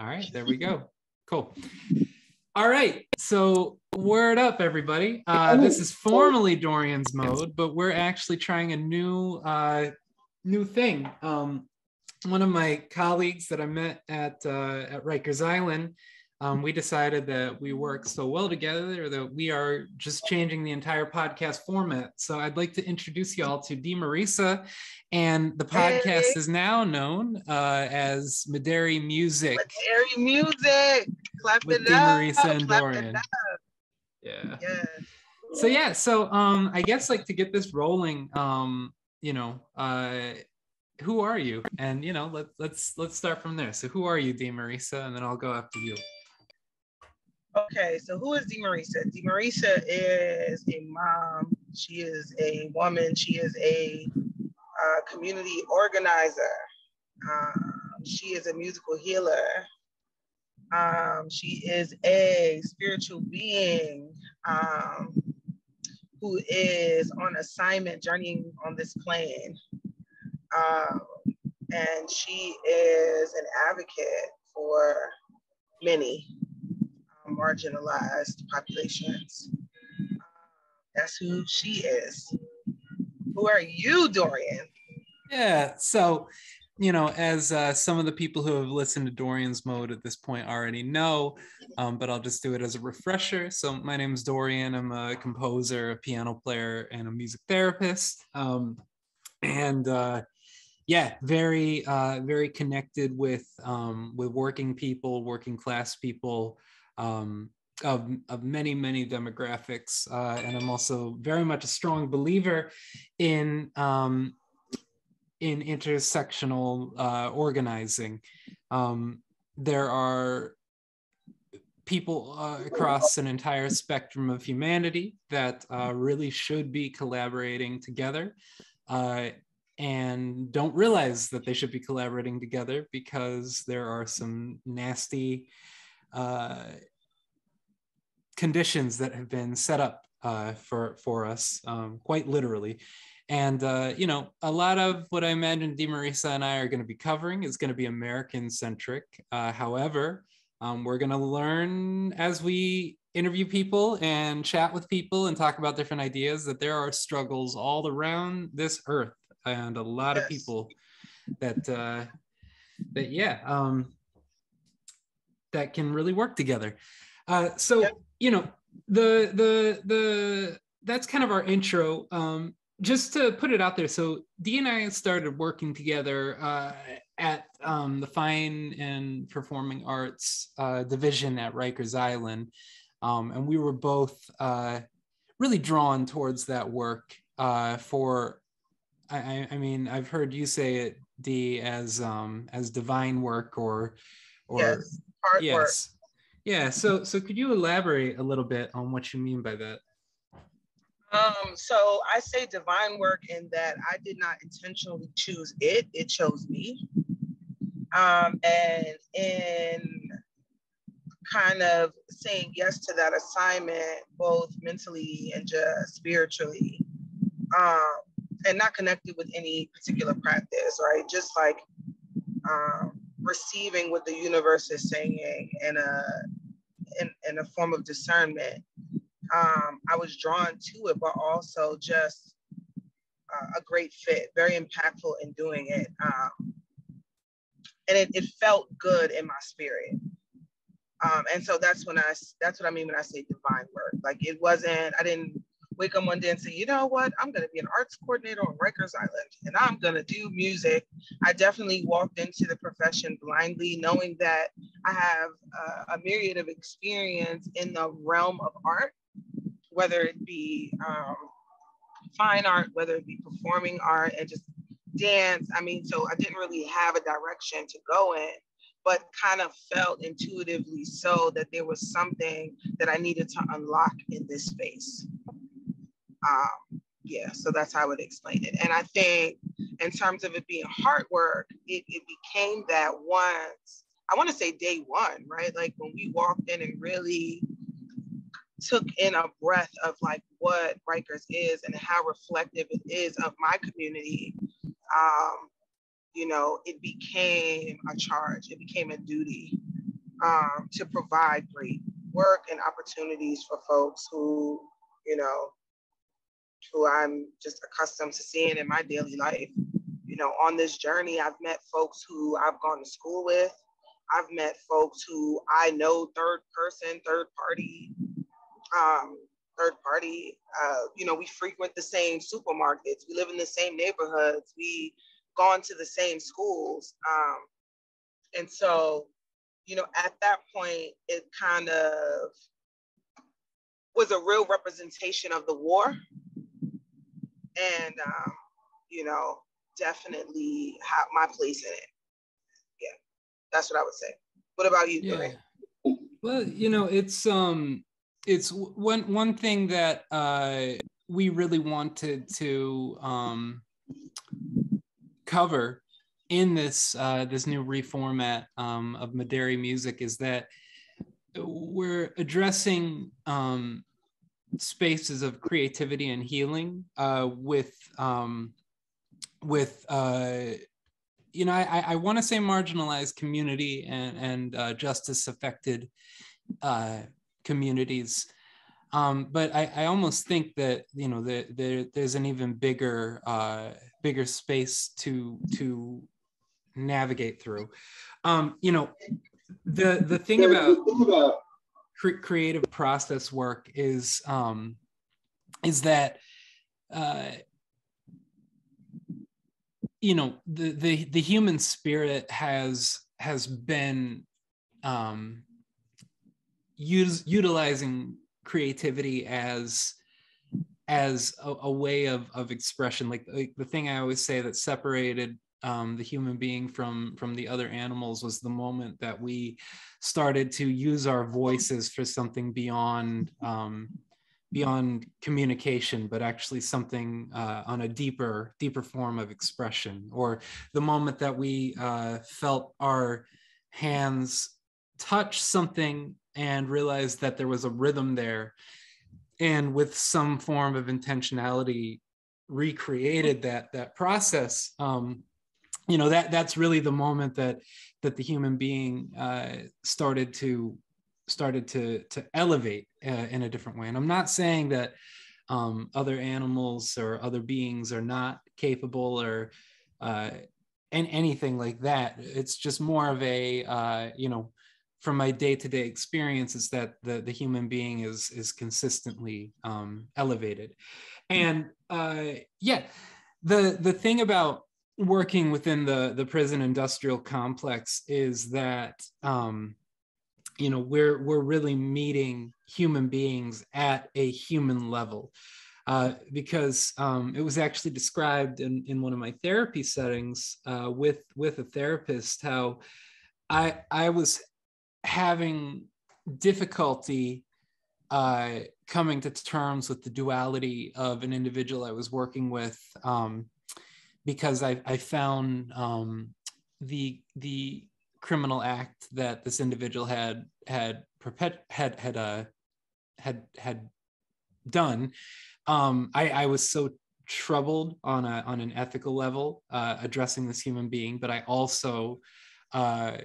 All right, there we go. Cool. All right, so word up, everybody. Uh, this is formally Dorian's mode, but we're actually trying a new uh, new thing. Um, one of my colleagues that I met at uh, at Rikers Island um, we decided that we work so well together that we are just changing the entire podcast format. So I'd like to introduce y'all to DeMarisa, and the podcast hey. is now known uh, as Maderi Music. Maderi Music, clap with it DeMarisa up. and clap Dorian. Yeah. Yeah. So yeah, so um, I guess like to get this rolling, um, you know, uh, who are you? And you know, let, let's let's start from there. So who are you, DeMarisa? And then I'll go after you. Okay, so who is DeMarisa? DeMarisa is a mom. She is a woman. She is a uh, community organizer. Um, she is a musical healer. Um, she is a spiritual being um, who is on assignment, journeying on this plane. Um, and she is an advocate for many marginalized populations. That's who she is. Who are you, Dorian? Yeah. So, you know, as uh, some of the people who have listened to Dorian's mode at this point already know, um, but I'll just do it as a refresher. So, my name is Dorian. I'm a composer, a piano player, and a music therapist. Um, and uh, yeah, very, uh, very connected with um, with working people, working class people, um, of, of many, many demographics. Uh, and I'm also very much a strong believer in, um, in intersectional uh, organizing. Um, there are people uh, across an entire spectrum of humanity that uh, really should be collaborating together uh, and don't realize that they should be collaborating together because there are some nasty uh, conditions that have been set up uh, for for us, um, quite literally. And uh, you know, a lot of what I imagine DeMarisa and I are going to be covering is going to be American centric. Uh, however, um, we're going to learn as we interview people and chat with people and talk about different ideas that there are struggles all around this earth and a lot yes. of people that uh, that yeah um, that can really work together. Uh, so yep you know the the the that's kind of our intro. Um just to put it out there so d and i started working together uh, at um, the fine and performing arts uh, division at rikers island. Um, and we were both uh, really drawn towards that work uh, for I, I mean i've heard you say it d as um, as divine work or or yes, yes. work yeah. So so could you elaborate a little bit on what you mean by that? Um, so I say divine work in that I did not intentionally choose it, it chose me. Um, and in kind of saying yes to that assignment, both mentally and just spiritually, um, and not connected with any particular practice, right? Just like um, receiving what the universe is saying in a in, in a form of discernment. Um, I was drawn to it, but also just uh, a great fit, very impactful in doing it. Um, and it, it felt good in my spirit. Um, and so that's when I that's what I mean when I say divine work. Like it wasn't, I didn't wake up one day and say, you know what, I'm going to be an arts coordinator on Rikers Island and I'm going to do music. I definitely walked into the profession blindly, knowing that I have uh, a myriad of experience in the realm of art, whether it be um, fine art, whether it be performing art, and just dance. I mean, so I didn't really have a direction to go in but kind of felt intuitively so that there was something that I needed to unlock in this space. Um, yeah, so that's how I would explain it. And I think in terms of it being hard work, it, it became that once, I want to say day one, right? Like when we walked in and really took in a breath of like what Rikers is and how reflective it is of my community, um, you know, it became a charge, it became a duty um, to provide great work and opportunities for folks who, you know, who I'm just accustomed to seeing in my daily life. You know, on this journey, I've met folks who I've gone to school with. I've met folks who I know third person, third party, um, third party. Uh, you know, we frequent the same supermarkets. We live in the same neighborhoods. We gone to the same schools. Um, and so, you know, at that point, it kind of was a real representation of the war. And, um, you know, definitely have my place in it. Yeah, that's what I would say. What about you? Yeah. Well, you know, it's um, it's one one thing that uh, we really wanted to um, cover in this uh, this new reformat um, of madari music is that we're addressing um, spaces of creativity and healing uh, with um, with uh, you know I, I want to say marginalized community and and uh, justice affected uh, communities. Um, but I, I almost think that you know there, there there's an even bigger uh, bigger space to to navigate through. Um, you know, the the thing about cre- creative process work is um, is that uh, you know the the the human spirit has has been um, use utilizing creativity as as a, a way of of expression. Like, like the thing i always say that separated um, the human being from from the other animals was the moment that we started to use our voices for something beyond um, beyond communication but actually something uh, on a deeper deeper form of expression or the moment that we uh, felt our hands touch something and realized that there was a rhythm there and with some form of intentionality recreated that that process um, you know that that's really the moment that that the human being uh, started to started to to elevate uh, in a different way. And i'm not saying that um, other animals or other beings are not capable or uh, and anything like that. It's just more of a uh, you know from my day-to-day experience is that the, the human being is is consistently um, elevated. And uh, yeah the the thing about working within the the prison industrial complex is that um, you know we're we're really meeting human beings at a human level. Uh, because um, it was actually described in, in one of my therapy settings uh, with with a therapist how I I was having difficulty uh, coming to terms with the duality of an individual I was working with um, because I, I found um, the the criminal act that this individual had had perpet had had uh, had had done. Um, I, I was so troubled on a on an ethical level uh, addressing this human being, but I also uh,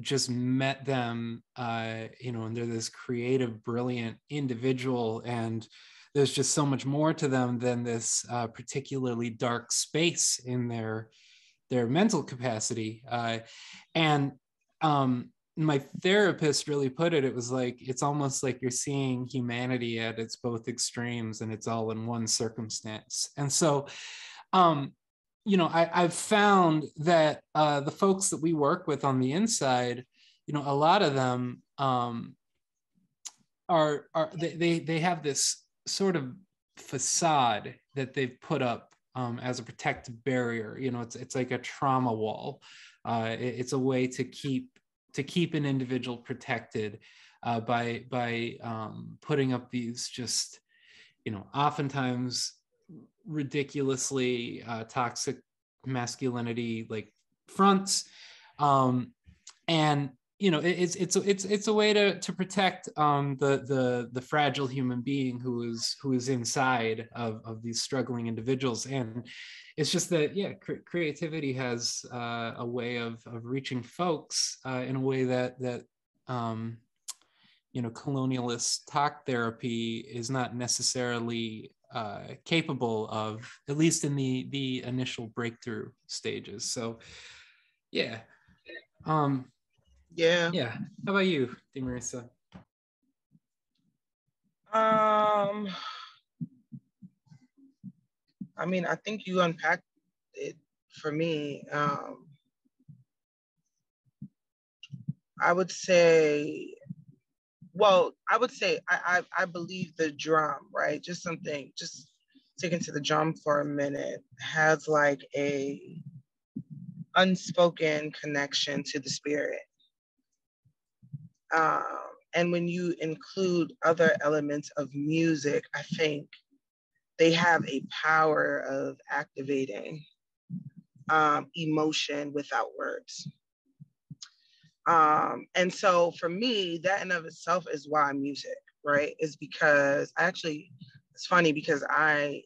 just met them uh you know and they're this creative brilliant individual and there's just so much more to them than this uh, particularly dark space in their their mental capacity. Uh, and um, my therapist really put it it was like it's almost like you're seeing humanity at its both extremes and it's all in one circumstance. And so um, you know, I, have found that uh, the folks that we work with on the inside, you know, a lot of them um, are are they, they they have this sort of facade that they've put up um, as a protective barrier. You know, it's it's like a trauma wall. Uh, it, it's a way to keep to keep an individual protected uh, by by um, putting up these just you know oftentimes ridiculously uh, toxic masculinity like fronts um, and you know it's it's it's it's a way to to protect um, the the the fragile human being who is who is inside of of these struggling individuals. And it's just that yeah cre- creativity has uh, a way of of reaching folks uh, in a way that that um, you know colonialist talk therapy is not necessarily uh, capable of at least in the the initial breakthrough stages. So yeah um yeah yeah how about you Demarissa? um i mean i think you unpacked it for me um i would say well, I would say I, I, I believe the drum, right? Just something, just taking to the drum for a minute has like a unspoken connection to the spirit. Um, and when you include other elements of music, I think they have a power of activating um, emotion without words. Um, and so for me, that in of itself is why music, right? Is because I actually, it's funny because I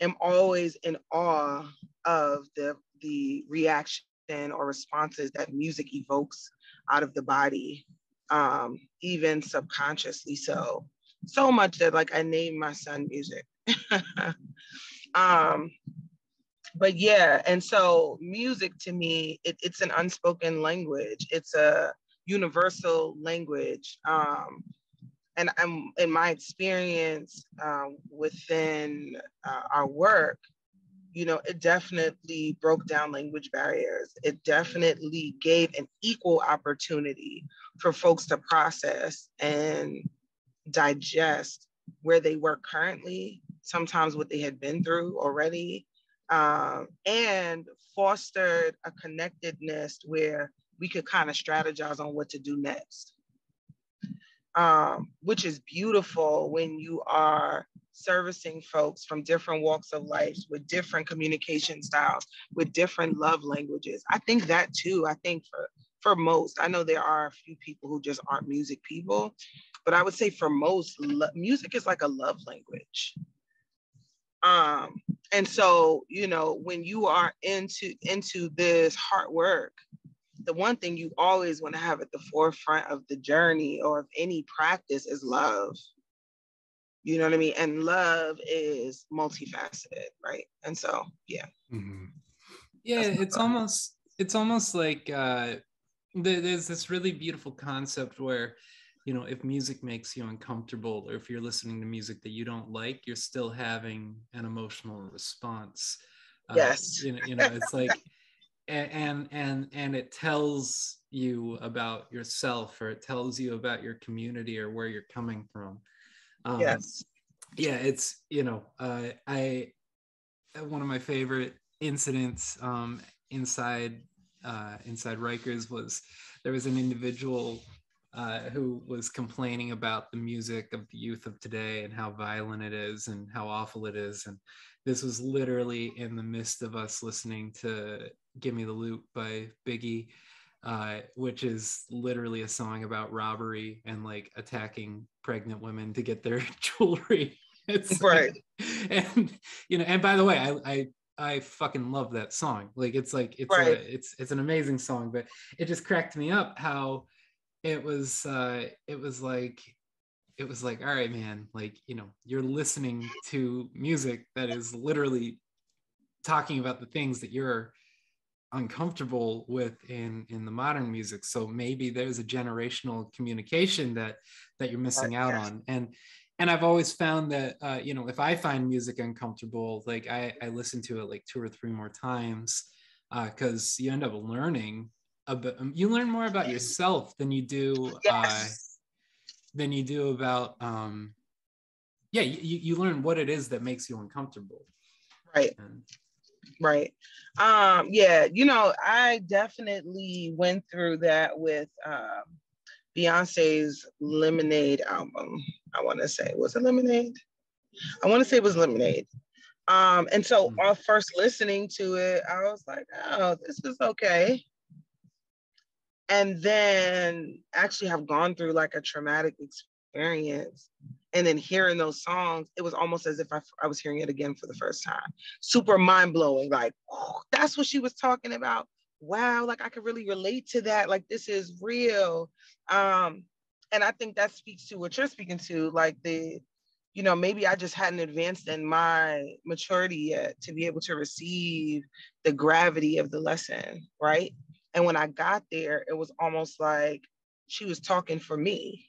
am always in awe of the the reaction or responses that music evokes out of the body, um, even subconsciously. So, so much that like I named my son music. um, but yeah, and so music to me, it, it's an unspoken language. It's a universal language. Um, and I'm in my experience um, within uh, our work, you know, it definitely broke down language barriers. It definitely gave an equal opportunity for folks to process and digest where they were currently, sometimes what they had been through already, um, and fostered a connectedness where we could kind of strategize on what to do next. Um, which is beautiful when you are servicing folks from different walks of life with different communication styles, with different love languages. I think that too. I think for for most, I know there are a few people who just aren't music people, but I would say for most, lo- music is like a love language. Um, and so, you know, when you are into into this hard work, the one thing you always want to have at the forefront of the journey or of any practice is love. You know what I mean? And love is multifaceted, right? And so, yeah. Mm-hmm. Yeah, it's almost it's almost like uh, there's this really beautiful concept where you know if music makes you uncomfortable or if you're listening to music that you don't like you're still having an emotional response uh, yes you, know, you know it's like and and and it tells you about yourself or it tells you about your community or where you're coming from um, yes yeah it's you know uh, i one of my favorite incidents um, inside uh, inside Rikers was there was an individual uh, who was complaining about the music of the youth of today and how violent it is and how awful it is. And this was literally in the midst of us listening to Give Me the Loot by Biggie, uh, which is literally a song about robbery and like attacking pregnant women to get their jewelry. It's right. and you know, and by the way, I, I I fucking love that song. Like it's like it's right. a, it's it's an amazing song, but it just cracked me up how it was uh it was like it was like all right man like you know you're listening to music that is literally talking about the things that you're uncomfortable with in in the modern music. So maybe there's a generational communication that that you're missing out on. And and i've always found that uh, you know if i find music uncomfortable like i i listen to it like two or three more times because uh, you end up learning about um, you learn more about yourself than you do uh, yes. uh, than you do about um yeah you, you learn what it is that makes you uncomfortable. Right. And, right. Um yeah you know i definitely went through that with um beyonce's lemonade album i want to say. Was it lemonade? I want to say it was lemonade. Um and so mm-hmm. on first listening to it i was like oh this is okay. And then actually have gone through like a traumatic experience and then hearing those songs it was almost as if I, I was hearing it again for the first time super mind-blowing like that's what she was talking about wow, like I could really relate to that. Like this is real. Um, and I think that speaks to what you're speaking to, like the, you know, maybe I just hadn't advanced in my maturity yet to be able to receive the gravity of the lesson, right? And when I got there, it was almost like she was talking for me.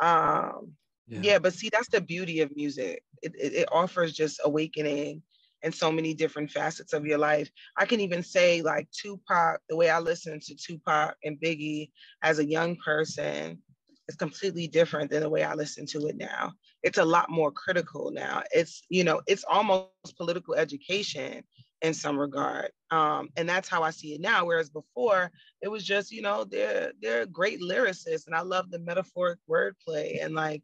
Um, yeah. yeah but see, that's the beauty of music. It, it, it offers just awakening in so many different facets of your life. I can even say like Tupac, the way I listened to Tupac and Biggie as a young person is completely different than the way I listen to it now. It's a lot more critical now. It's, you know, it's almost political education in some regard. Um, and that's how I see it now. Whereas before it was just, you know, they're they're great lyricists and I love the metaphoric wordplay and like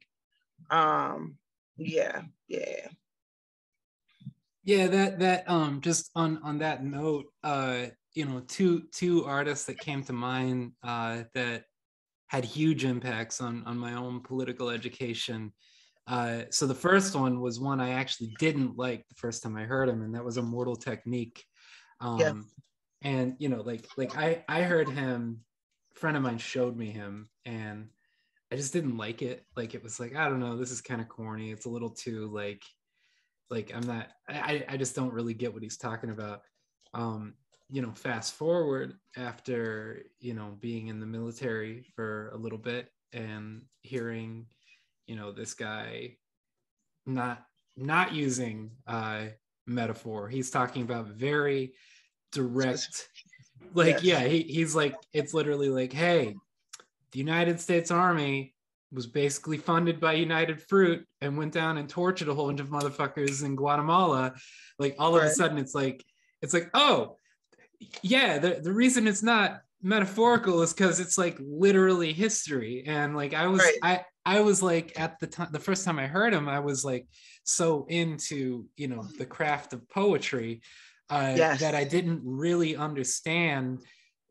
um yeah, yeah. Yeah that that um just on on that note uh you know two two artists that came to mind uh that had huge impacts on on my own political education. Uh so the first one was one i actually didn't like the first time i heard him and that was immortal technique. Um yeah. and you know like like i i heard him a friend of mine showed me him and i just didn't like it. Like it was like i don't know this is kind of corny. It's a little too like like i'm not i i just don't really get what he's talking about. Um you know fast forward after you know being in the military for a little bit and hearing you know this guy not not using uh metaphor. He's talking about very direct like yes. yeah he, he's like it's literally like hey the united states army was basically funded by United Fruit and went down and tortured a whole bunch of motherfuckers in Guatemala, like all of right. a sudden it's like it's like oh yeah the, the reason it's not metaphorical is because it's like literally history and like I was right. I I was like at the time the first time I heard him I was like so into you know the craft of poetry uh, yes. that I didn't really understand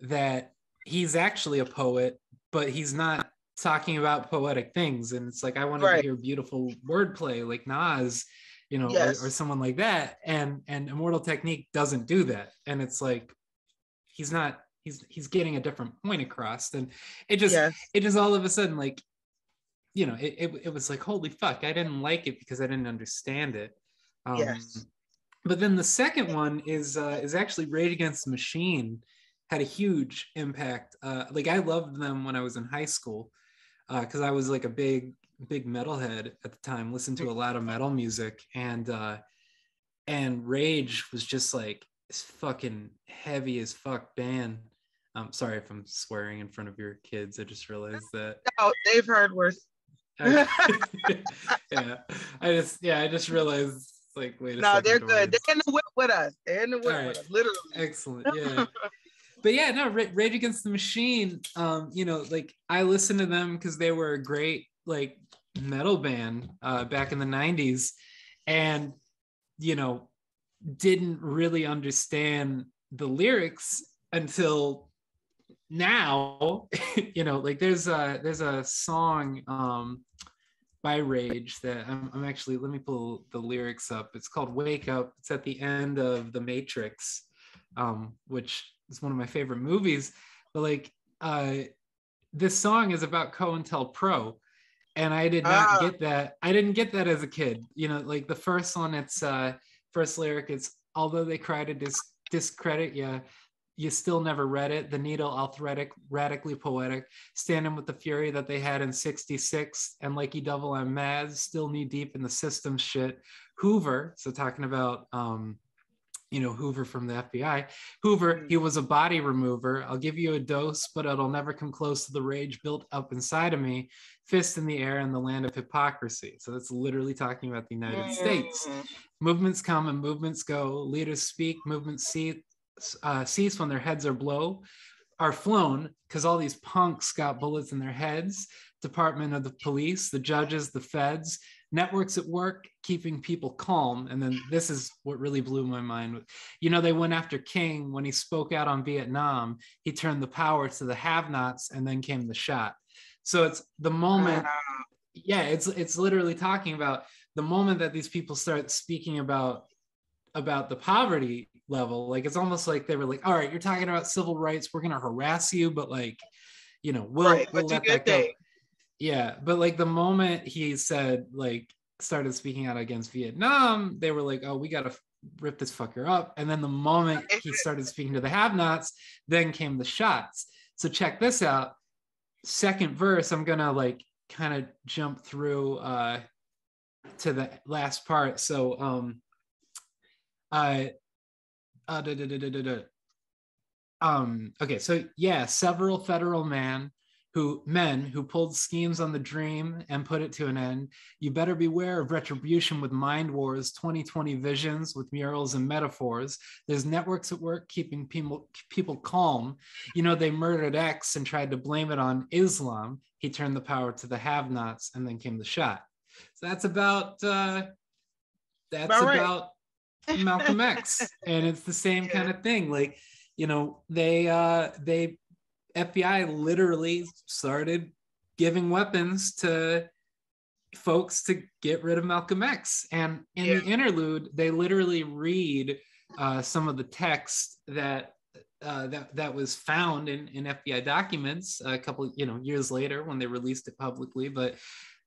that he's actually a poet but he's not talking about poetic things and it's like i wanted right. to hear beautiful wordplay like nas you know yes. or, or, someone like that and and immortal technique doesn't do that and it's like he's not he's he's getting a different point across and it just yes. it just all of a sudden like you know it, it, it was like holy fuck i didn't like it because i didn't understand it um, yes. but then the second one is uh is actually rage against the machine had a huge impact uh like i loved them when i was in high school because uh, I was like a big big metalhead at the time, listened to a lot of metal music, and uh, and Rage was just like this fucking heavy as fuck band. I'm sorry if I'm swearing in front of your kids. I just realized that. No, they've heard worse. yeah, I just yeah, I just realized like wait a no, they're good. They're in the whip with us. They're in the whip right. with us, literally. Excellent. Yeah but yeah, no, Rage Against the Machine. Um, you know, like I listened to them because they were a great like metal band uh, back in the '90s, and you know, didn't really understand the lyrics until now. you know, like there's a there's a song um, by Rage that I'm, I'm actually let me pull the lyrics up. It's called "Wake Up." It's at the end of The Matrix, um, which it's one of my favorite movies. But like uh this song is about COINTELPRO. And I did not ah. get that. I didn't get that as a kid. You know, like the first one, it's uh first lyric is although they try to dis- discredit you, you still never read it. The needle arthritic, radically poetic, standing with the fury that they had in 66, and like you double M mad, still knee deep in the system shit. Hoover, so talking about um you know Hoover from the FBI. Hoover, he was a body remover. I'll give you a dose, but it'll never come close to the rage built up inside of me. Fist in the air in the land of hypocrisy. So that's literally talking about the United. States. Movements come and movements go. Leaders speak. Movements see, uh, cease when their heads are blow, are flown because all these punks got bullets in their heads. Department of the Police, the judges, the feds networks at work keeping people calm and then this is what really blew my mind. You know they went after king when he spoke out on vietnam. He turned the power to the have-nots and then came the shot. So it's the moment yeah it's it's literally talking about the moment that these people start speaking about about the poverty level. Like it's almost like they were like, all right, you're talking about civil rights, we're gonna harass you, but like, you know, we'll, right, we'll let that go. Yeah, but like the moment he said like started speaking out against Vietnam, they were like, "Oh, we gotta rip this fucker up." And then the moment he started speaking to the have-nots, then came the shots. So check this out. Second verse, I'm gonna like kind of jump through uh to the last part. So um, uh, uh da, da, da. um okay so yeah several federal man who men who pulled schemes on the dream and put it to an end you better beware of retribution with mind wars 2020 visions with murals and metaphors there's networks at work keeping people people calm you know they murdered x and tried to blame it on islam he turned the power to the have nots and then came the shot so that's about uh that's About right. about Malcolm X, and it's the same Yeah. kind of thing. Like, you know, they uh they FBI literally started giving weapons to folks to get rid of Malcolm X. And in the interlude, they literally read uh, some of the text that uh, that that was found in, in FBI documents a couple you know years later when they released it publicly. But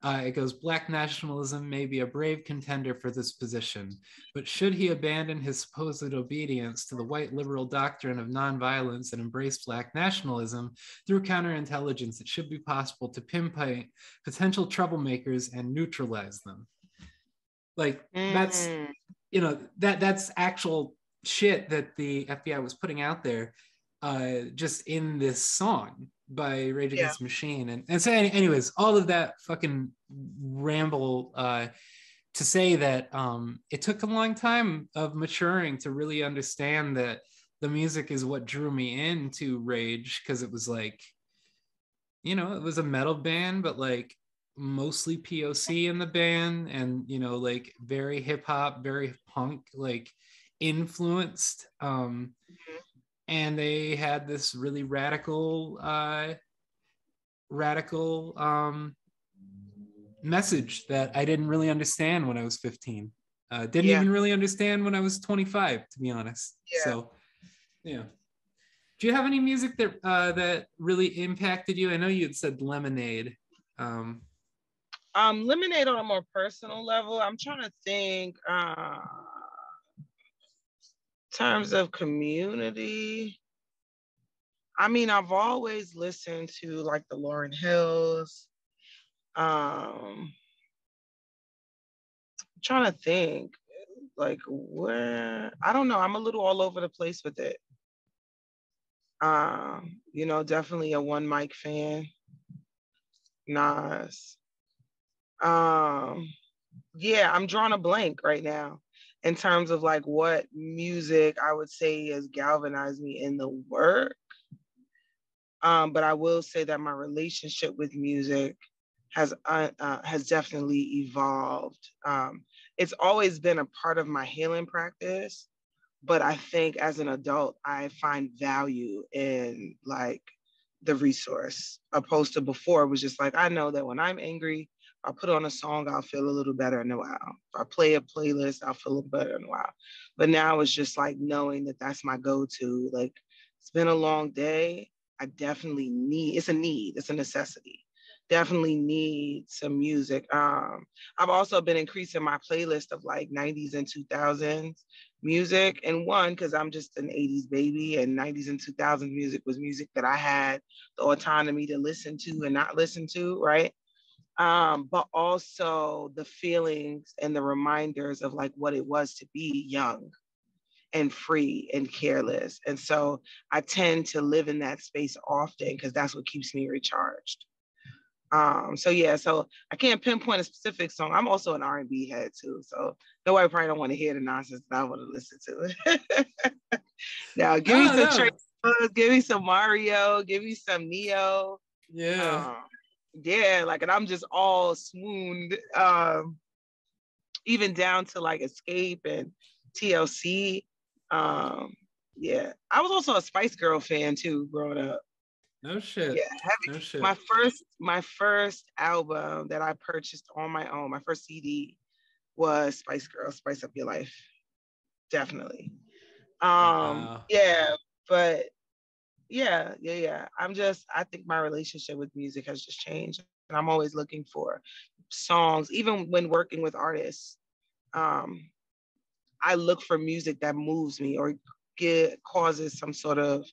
uh, it goes, Black nationalism may be a brave contender for this position, but should he abandon his supposed obedience to the white liberal doctrine of nonviolence and embrace Black nationalism through counterintelligence, it should be possible to pinpoint potential troublemakers and neutralize them. Like that's Mm. you know that that's actual shit that the FBI was putting out there uh, just in this song by Rage. Against the Machine. And, and so, anyways, all of that fucking ramble uh, to say that um, it took a long time of maturing to really understand that the music is what drew me into Rage because it was like, you know, it was a metal band, but like mostly POC in the band and, you know, like very hip hop, very punk, like influenced. Um, and they had this really radical uh radical um message that i didn't really understand when i was 15 uh didn't Yeah. even really understand when i was 25 to be honest Yeah. so yeah do you have any music that uh that really impacted you i know you had said lemonade um Um, lemonade on a more personal level. I'm trying to think. Uh, terms of community. I mean, I've always listened to like the Lauren Hills. Um, I'm trying to think, like where I don't know. I'm a little all over the place with it. Um, you know, definitely a one mic fan. Nas. Um, yeah, I'm drawing a blank right now in terms of like what music I would say has galvanized me in the work. Um, but I will say that my relationship with music has uh, uh, has definitely evolved. Um, it's always been a part of my healing practice, but I think as an adult, I find value in like the resource opposed to before it was just like I know that when I'm angry, I put on a song, I'll feel a little better in a while. If I play a playlist, I'll feel a little better in a while. But now it's just like knowing that that's my go-to. Like it's been a long day. I definitely need. It's a need. It's a necessity. Definitely need some music. Um, I've also been increasing my playlist of like 90s and 2000s music. And one, because I'm just an 80s baby, and 90s and 2000s music was music that I had the autonomy to listen to and not listen to, right? Um, but also the feelings and the reminders of like what it was to be young and free and careless. And so I tend to live in that space often because that's what keeps me recharged. Um, so yeah, so I can't pinpoint a specific song. I'm also an R&B head too, so nobody probably don't want to hear the nonsense that I want to listen to. now, give me some no. Trey give me some Mario, give me some Neo. yeah Um, yeah, like, and I'm just all swooned, um, even down to like Escape and TLC. Um, yeah, I was also a Spice Girl fan too, growing up. no shit Yeah, heavy. no shit My first, my first album that I purchased on my own, my first CD was Spice Girl, Spice Up Your Life. definitely. Um, wow. yeah, but yeah, yeah, yeah. I'm just, I think my relationship with music has just changed. And I'm always looking for songs, even when working with artists. Um, I look for music that moves me or get causes some sort of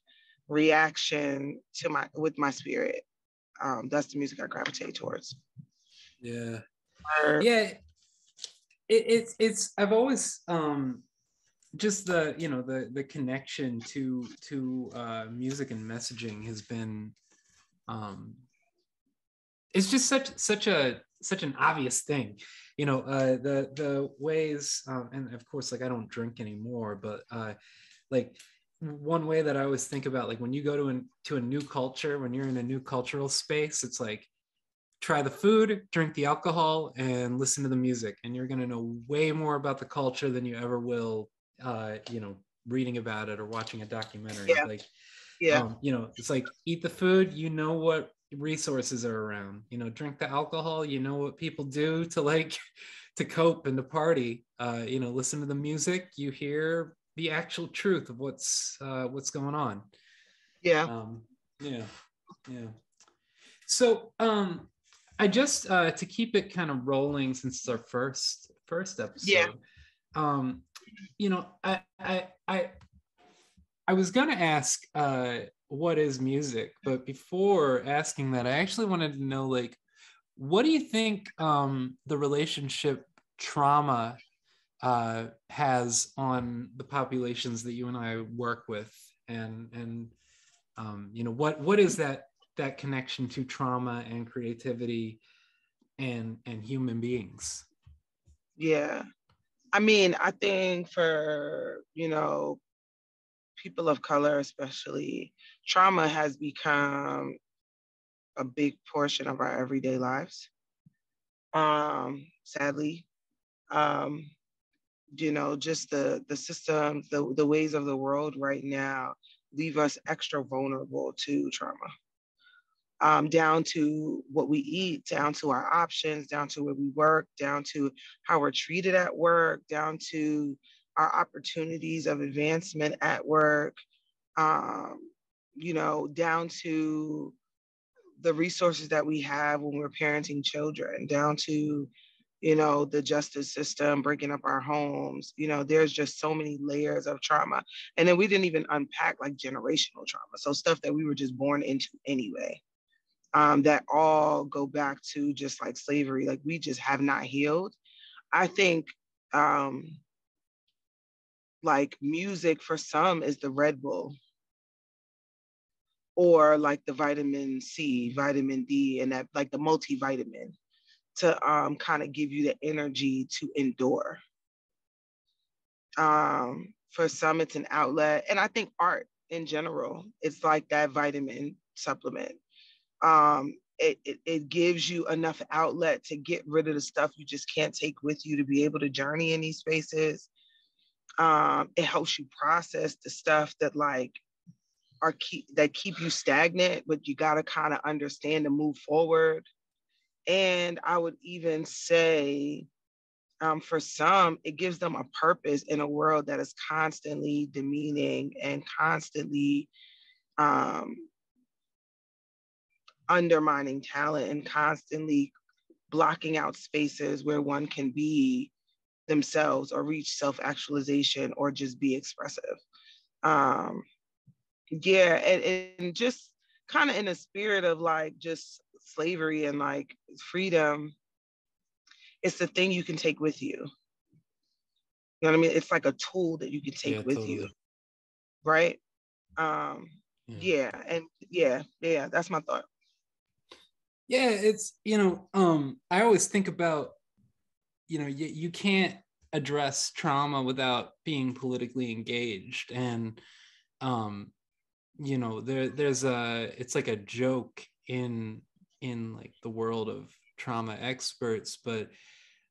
reaction to my with my spirit. Um, that's the music I gravitate towards. Yeah. Or, yeah. It, it's it's I've always um just the you know the the connection to to uh music and messaging has been um it's just such such a such an obvious thing. You know uh the the ways um, and of course like i don't drink anymore but uh like one way that i always think about like when you go to an to a new culture when you're in a new cultural space it's like try the food drink the alcohol and listen to the music and you're going to know way more about the culture than you ever will uh you know reading about it or watching a documentary yeah. like yeah. um, you know it's like eat the food you know what resources are around you know drink the alcohol you know what people do to like to cope and to party uh you know listen to the music you hear the actual truth of what's uh what's going on. Yeah. Um yeah yeah. So um i just uh to keep it kind of rolling since it's our first first episode yeah um you know i i i i was gonna ask uh what is music? But before asking that i actually wanted to know like what do you think um, the relationship trauma uh, has on the populations that you and i work with? And and um, you know what what is that that connection to trauma and creativity and and human beings? Yeah i mean i think for you know people of color, especially, trauma has become a big portion of our everyday lives. Um, sadly, um, you know, just the the system, the the ways of the world right now leave us extra vulnerable to trauma. Um, down to what we eat, down to our options, down to where we work, down to how we're treated at work, down to our opportunities of advancement at work, um, you know, down to the resources that we have when we're parenting children, down to, you know, the justice system breaking up our homes. You know, there's just so many layers of trauma. And then we didn't even unpack like generational trauma. So stuff that we were just born into anyway. Um, that all go back to just like slavery. Like we just have not healed. I think um, like music for some is the Red Bull or like the vitamin C, vitamin D, and that like the multivitamin to um, kind of give you the energy to endure. Um, for some, it's an outlet, and I think art in general, it's like that vitamin supplement. Um, it, it, it gives you enough outlet to get rid of the stuff you just can't take with you to be able to journey in these spaces um, it helps you process the stuff that like are keep that keep you stagnant, but you got to kind of understand to move forward. And I would even say, um, for some, it gives them a purpose in a world that is constantly demeaning and constantly um, undermining talent and constantly blocking out spaces where one can be themselves or reach self-actualization or just be expressive. Um yeah and, and just kind of in a spirit of like just slavery and like freedom it's the thing you can take with you. You know what i mean? It's like a tool that you can take yeah, with totally. you. Right? Um yeah. yeah and yeah yeah that's my thought yeah it's you know um i always think about you know you, you can't address trauma without being politically engaged. And um you know there there's a it's like a joke in in like the world of trauma experts. But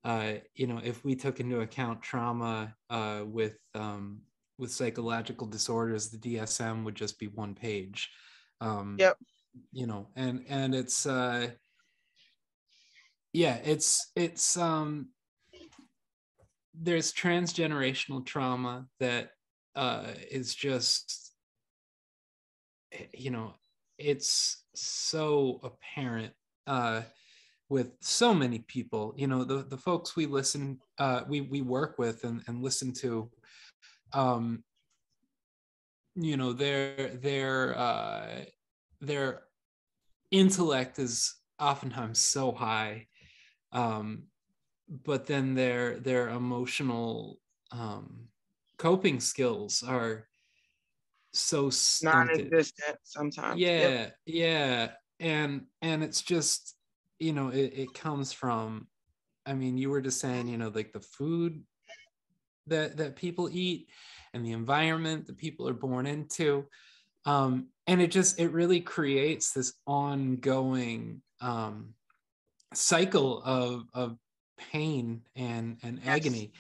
uh you know if we took into account trauma uh with um with psychological disorders the DSM would just be one page. Um yep you know and and it's uh yeah it's it's um there's transgenerational trauma that uh, is just you know it's so apparent uh, with so many people you know the, the folks we listen uh, we we work with and, and listen to um, you know their their uh, their intellect is oftentimes so high um, but then their their emotional um, coping skills are so stunted. non-existent sometimes. Yeah, yep. yeah, and and it's just you know it, it comes from. I mean, you were just saying, you know, like the food that that people eat and the environment that people are born into, um, and it just it really creates this ongoing um, cycle of of pain and and yes. agony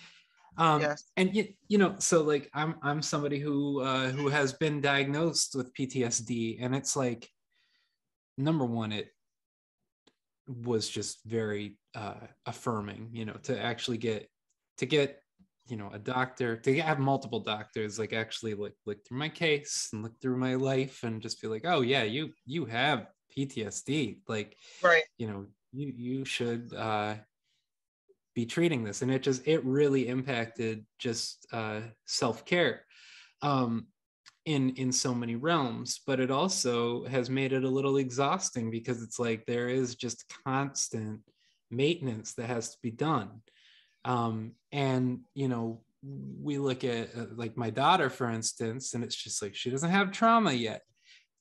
um yes. and you, you know so like i'm i'm somebody who uh who has been diagnosed with ptsd and it's like number one it was just very uh affirming you know to actually get to get you know a doctor to have multiple doctors like actually like look through my case and look through my life and just be like oh yeah you you have ptsd like right. you know you you should uh be treating this. And it just it really impacted just uh, self-care um, in in so many realms. But it also has made it a little exhausting because it's like there is just constant maintenance that has to be done um, and you know we look at uh, like my daughter for instance and it's just like she doesn't have trauma yet.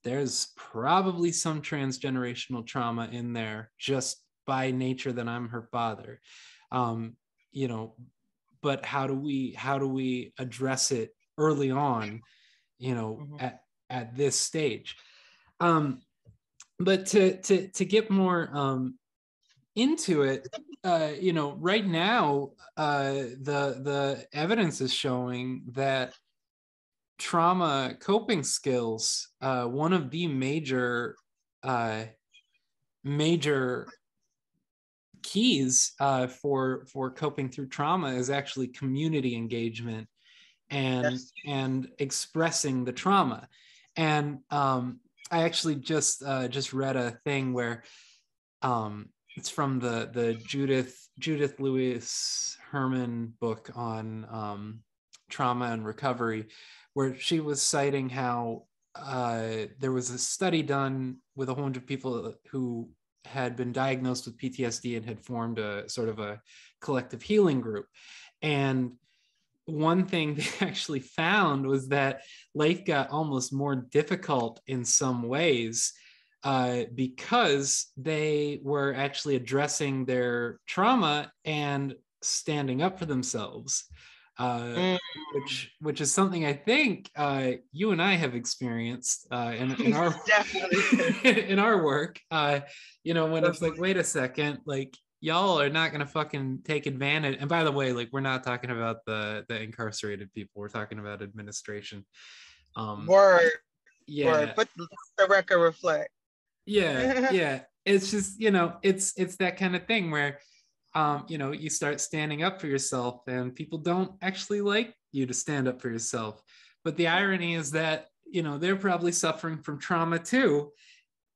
There's probably some transgenerational trauma in there just by nature that i'm her father. Um, you know but how do we how do we address it early on you know mm-hmm. at at this stage? Um but to to to get more um into it uh you know right now uh the the evidence is showing that trauma coping skills uh one of the major uh major keys uh, for for coping through trauma is actually community engagement and yes. and expressing the trauma and um, i actually just uh, just read a thing where um, it's from the the judith judith lewis herman book on um, trauma and recovery where she was citing how uh, there was a study done with a whole bunch of people who had been diagnosed with PTSD and had formed a sort of a collective healing group. And one thing they actually found was that life got almost more difficult in some ways uh, because they were actually addressing their trauma and standing up for themselves uh, mm. which which is something I think uh, you and I have experienced uh, in, in our in our work. Uh, you know, when it's like, wait a second, like y'all are not gonna fucking take advantage. And by the way, like we're not talking about the the incarcerated people. We're talking about administration. Um, Word. Yeah. Word. But the record reflect. Yeah, yeah. It's just you know, it's it's that kind of thing where um, you know, you start standing up for yourself, and people don't actually like you to stand up for yourself. But the irony is that, you know, they're probably suffering from trauma too,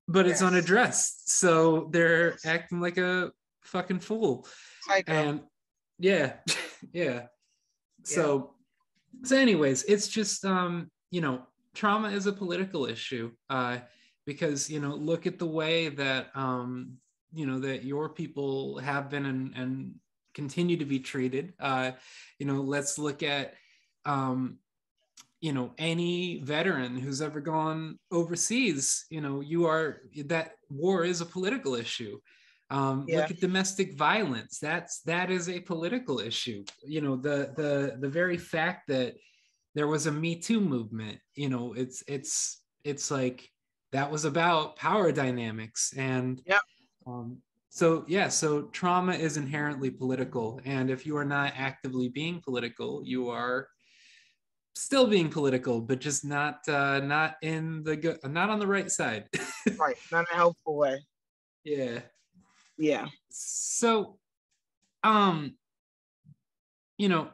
but it's yes. unaddressed. So they're yes. acting like a fucking fool. And yeah, yeah. yeah. So, so anyways, it's just, um, you know, trauma is a political issue. Uh, because you know look at the way that um, you know that your people have been and, and continue to be treated. Uh, you know let's look at um, you know any veteran who's ever gone overseas you know you are that war is a political issue. Um, yeah. look at domestic violence. That's that is a political issue. You know the the the very fact that there was a me too movement you know it's it's it's like that was about power dynamics and yeah um, so yeah, so trauma is inherently political, and if you are not actively being political, you are still being political, but just not uh, not in the good, not on the right side. right, not in a helpful way. Yeah. Yeah. So, um, you know,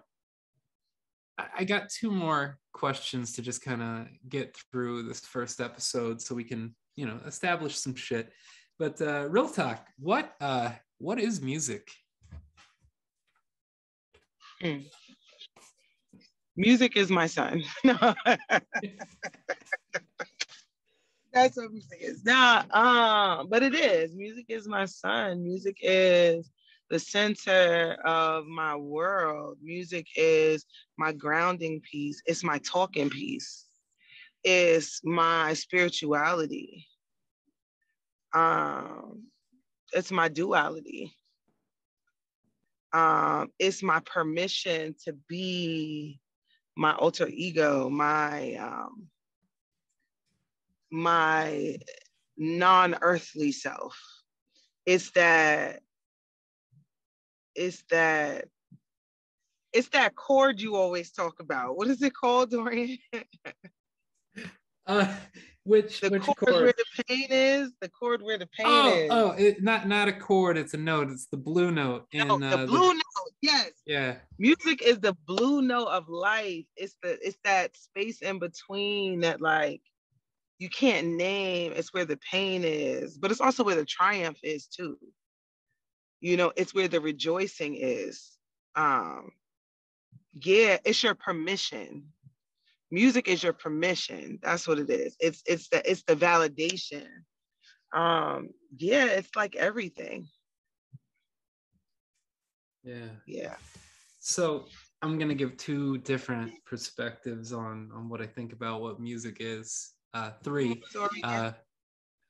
I got two more questions to just kind of get through this first episode so we can, you know, establish some shit. But uh, real talk, what uh, what is music? Hmm. Music is my son. no. That's what music is. Nah, um, but it is. Music is my son. Music is the center of my world. Music is my grounding piece. It's my talking piece. It's my spirituality. Um, it's my duality. Um, it's my permission to be my alter ego, my um, my non-earthly self. It's that it's that it's that chord you always talk about. What is it called, Dorian? uh, which the which chord, chord, where the pain is? The chord where the pain oh, is. Oh, it, not not a chord. It's a note. It's the blue note. No, in, the uh, blue note. Yes. Yeah. Music is the blue note of life. It's the it's that space in between that like you can't name. It's where the pain is, but it's also where the triumph is too. You know, it's where the rejoicing is. Um, yeah, it's your permission. Music is your permission. That's what it is. It's it's the it's the validation. Um, yeah, it's like everything. Yeah. Yeah. So I'm gonna give two different perspectives on on what I think about what music is. Uh, three. Dorian. Uh,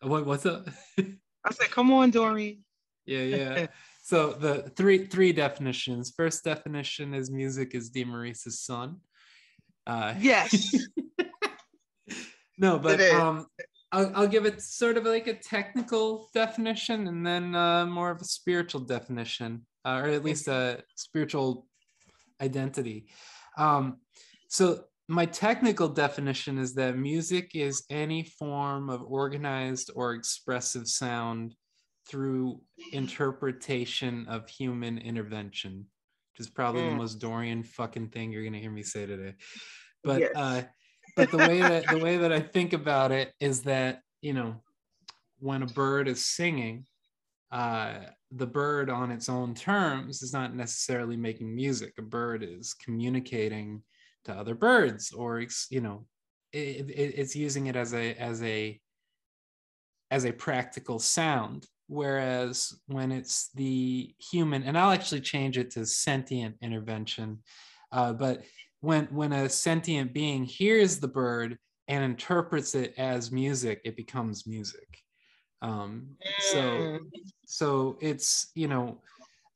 what what's up? I said, come on, Dorian. Yeah, yeah. So the three three definitions. First definition is music is DeMarisa's son. Uh, Yes. no, but um, I'll, I'll give it sort of like a technical definition and then uh, more of a spiritual definition, uh, or at least a spiritual identity. Um, so my technical definition is that music is any form of organized or expressive sound through interpretation of human intervention, which is probably the Mm. most Dorian fucking thing you're gonna hear me say today. But Yes. uh, but the way that the way that I think about it is that you know when a bird is singing, uh, the bird on its own terms is not necessarily making music. A bird is communicating to other birds, or it's, you know, it, it, it's using it as a as a as a practical sound. Whereas when it's the human, and I'll actually change it to sentient intervention, uh, but when when a sentient being hears the bird and interprets it as music, it becomes music. Um, so Mm. so it's you know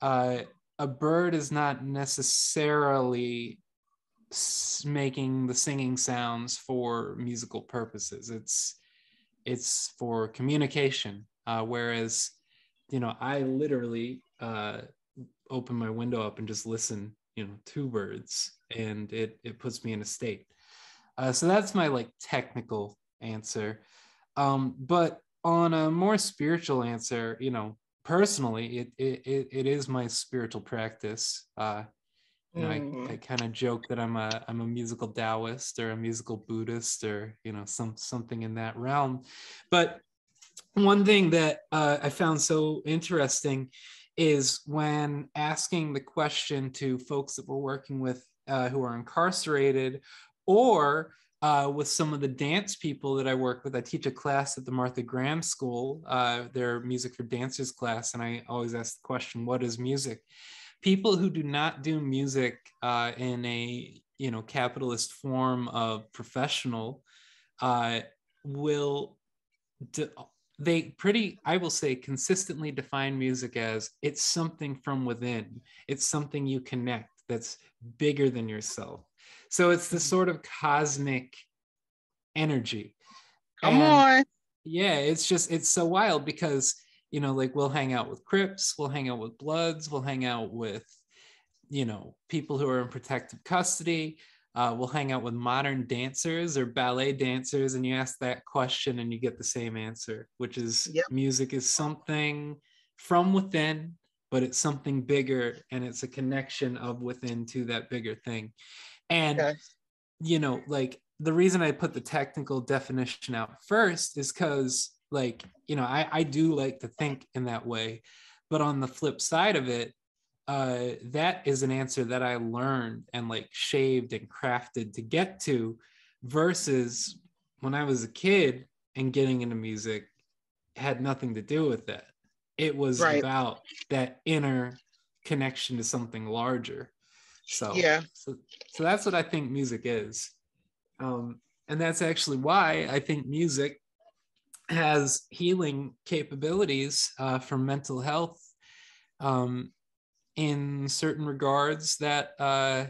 uh, a bird is not necessarily making the singing sounds for musical purposes it's it's for communication uh, whereas you know i literally uh, open my window up and just listen you know to birds and it it puts me in a state uh, so that's my like technical answer um, but on a more spiritual answer you know personally it it, it, it is my spiritual practice uh, you know, Mm. I, I kind of joke that I'm a I'm a musical Taoist or a musical Buddhist or you know some something in that realm. But one thing that uh, I found so interesting is when asking the question to folks that we're working with uh, who are incarcerated or uh, with some of the dance people that I work with. I teach a class at the Martha Graham School, uh, their music for dancers class, and I always ask the question, "What is music?" People who do not do music uh, in a you know capitalist form of professional uh, will de- they pretty i will say consistently define music as it's something from within. It's something you connect that's bigger than yourself. So it's the sort of cosmic energy. Come And, on. yeah it's just it's so wild because you know like we'll hang out with crips we'll hang out with bloods we'll hang out with you know people who are in protective custody uh, we'll hang out with modern dancers or ballet dancers and you ask that question and you get the same answer which is Yep. music is something from within but it's something bigger and it's a connection of within to that bigger thing And okay. you know, like the reason I put the technical definition out first is because like, you know, I, I do like to think in that way. But on the flip side of it, uh, that is an answer that I learned and like shaved and crafted to get to versus when I was a kid and getting into music had nothing to do with that. It was right. about that inner connection to something larger. So yeah, so, so that's what I think music is. Um, and that's actually why I think music has healing capabilities uh, for mental health um, in certain regards that uh,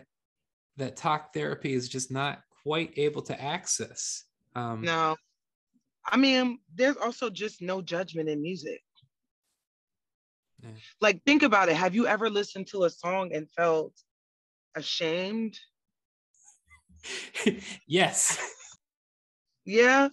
that talk therapy is just not quite able to access. Um, no, I mean, there's also just no judgment in music. Yeah. Like, think about it. Have you ever listened to a song and felt ashamed? yes. Yeah.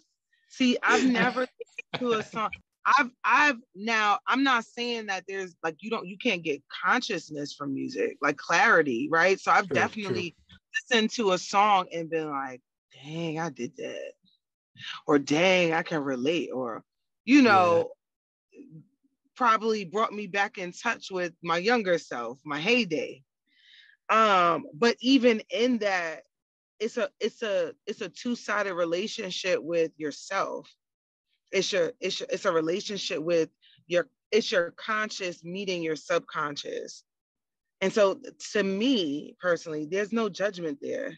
See, I've never listened to a song. I've I've now I'm not saying that there's like you don't you can't get consciousness from music, like clarity, right? So I've true, definitely true. listened to a song and been like, dang, I did that. Or dang, I can relate. Or, you know, yeah. probably brought me back in touch with my younger self, my heyday. Um, but even in that, it's a it's a it's a two-sided relationship with yourself it's your it's your, it's a relationship with your it's your conscious meeting your subconscious. And so to me personally there's no judgment there.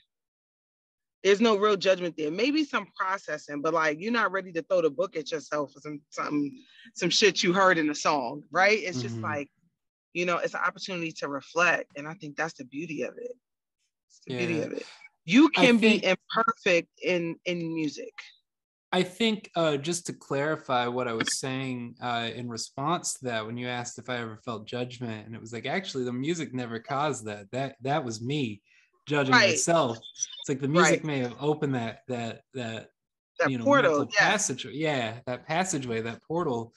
There's no real judgment there. Maybe some processing but like you're not ready to throw the book at yourself for some some some shit you heard in a song right? It's mm-hmm. just like you know it's an opportunity to reflect and i think that's the beauty of it. It's the yeah. beauty of it. You can think- be imperfect in in music I think uh, just to clarify what I was saying uh, in response to that, when you asked if I ever felt judgment, and it was like actually the music never caused that. That that was me judging right. myself. It's like the music right. may have opened that that that, that you know portal, yeah. passage. Yeah, that passageway, that portal.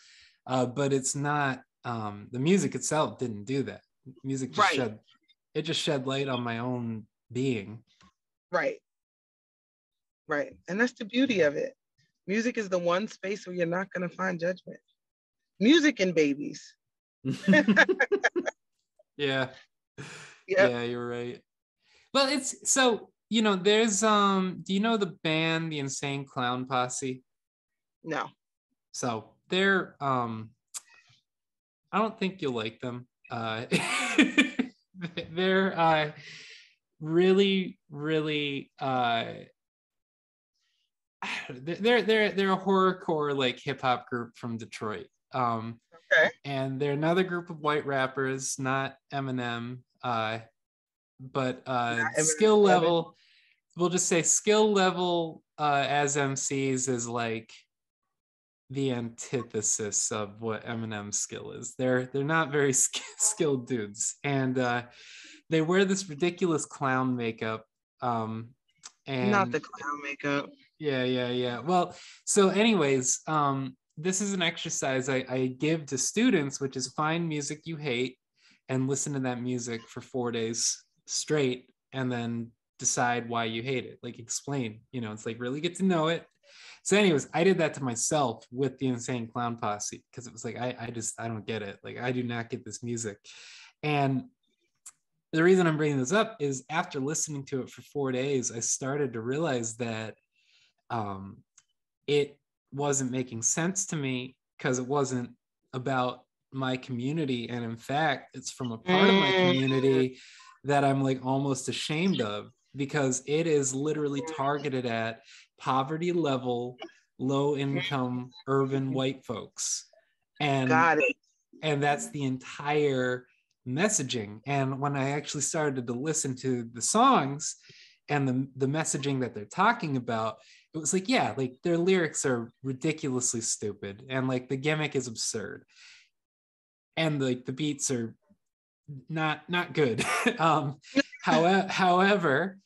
Uh, but it's not. Um, the music itself didn't do that. Music just right. shed it just shed light on my own being. Right. Right, and that's the beauty of it Music is the one space where you're not going to find judgment. Music and babies. yeah. Yep. Yeah, you're right. Well, it's so, you know, there's um do you know the band The Insane Clown Posse? No. So, they're um I don't think you'll like them. Uh they're uh really really uh they're they're they're a horrorcore like hip hop group from Detroit. Um, okay. And they're another group of white rappers, not Eminem, uh, but uh, skill level. We'll just say skill level uh, as MCs is like the antithesis of what Eminem's skill is. They're they're not very sk- skilled dudes, and uh, they wear this ridiculous clown makeup. Um, and not the clown makeup yeah yeah yeah. Well so anyways um this is an exercise I, I give to students which is find music you hate and listen to that music for four days straight and then decide why you hate it. Like explain you know it's like really get to know it. So anyways i did that to myself with the insane clown posse because it was like I, I just i don't get it. Like i do not get this music. And the reason i'm bringing this up is after listening to it for four days i started to realize that um, it wasn't making sense to me because it wasn't about my community. And in fact it's from a part of my mm. community that i'm like almost ashamed of because it is literally targeted at poverty level low income urban white folks. And and that's the entire messaging. And when i actually started to listen to the songs and the, the messaging that they're talking about it was like yeah like their lyrics are ridiculously stupid and like the gimmick is absurd. And like the beats are not not good. Um however however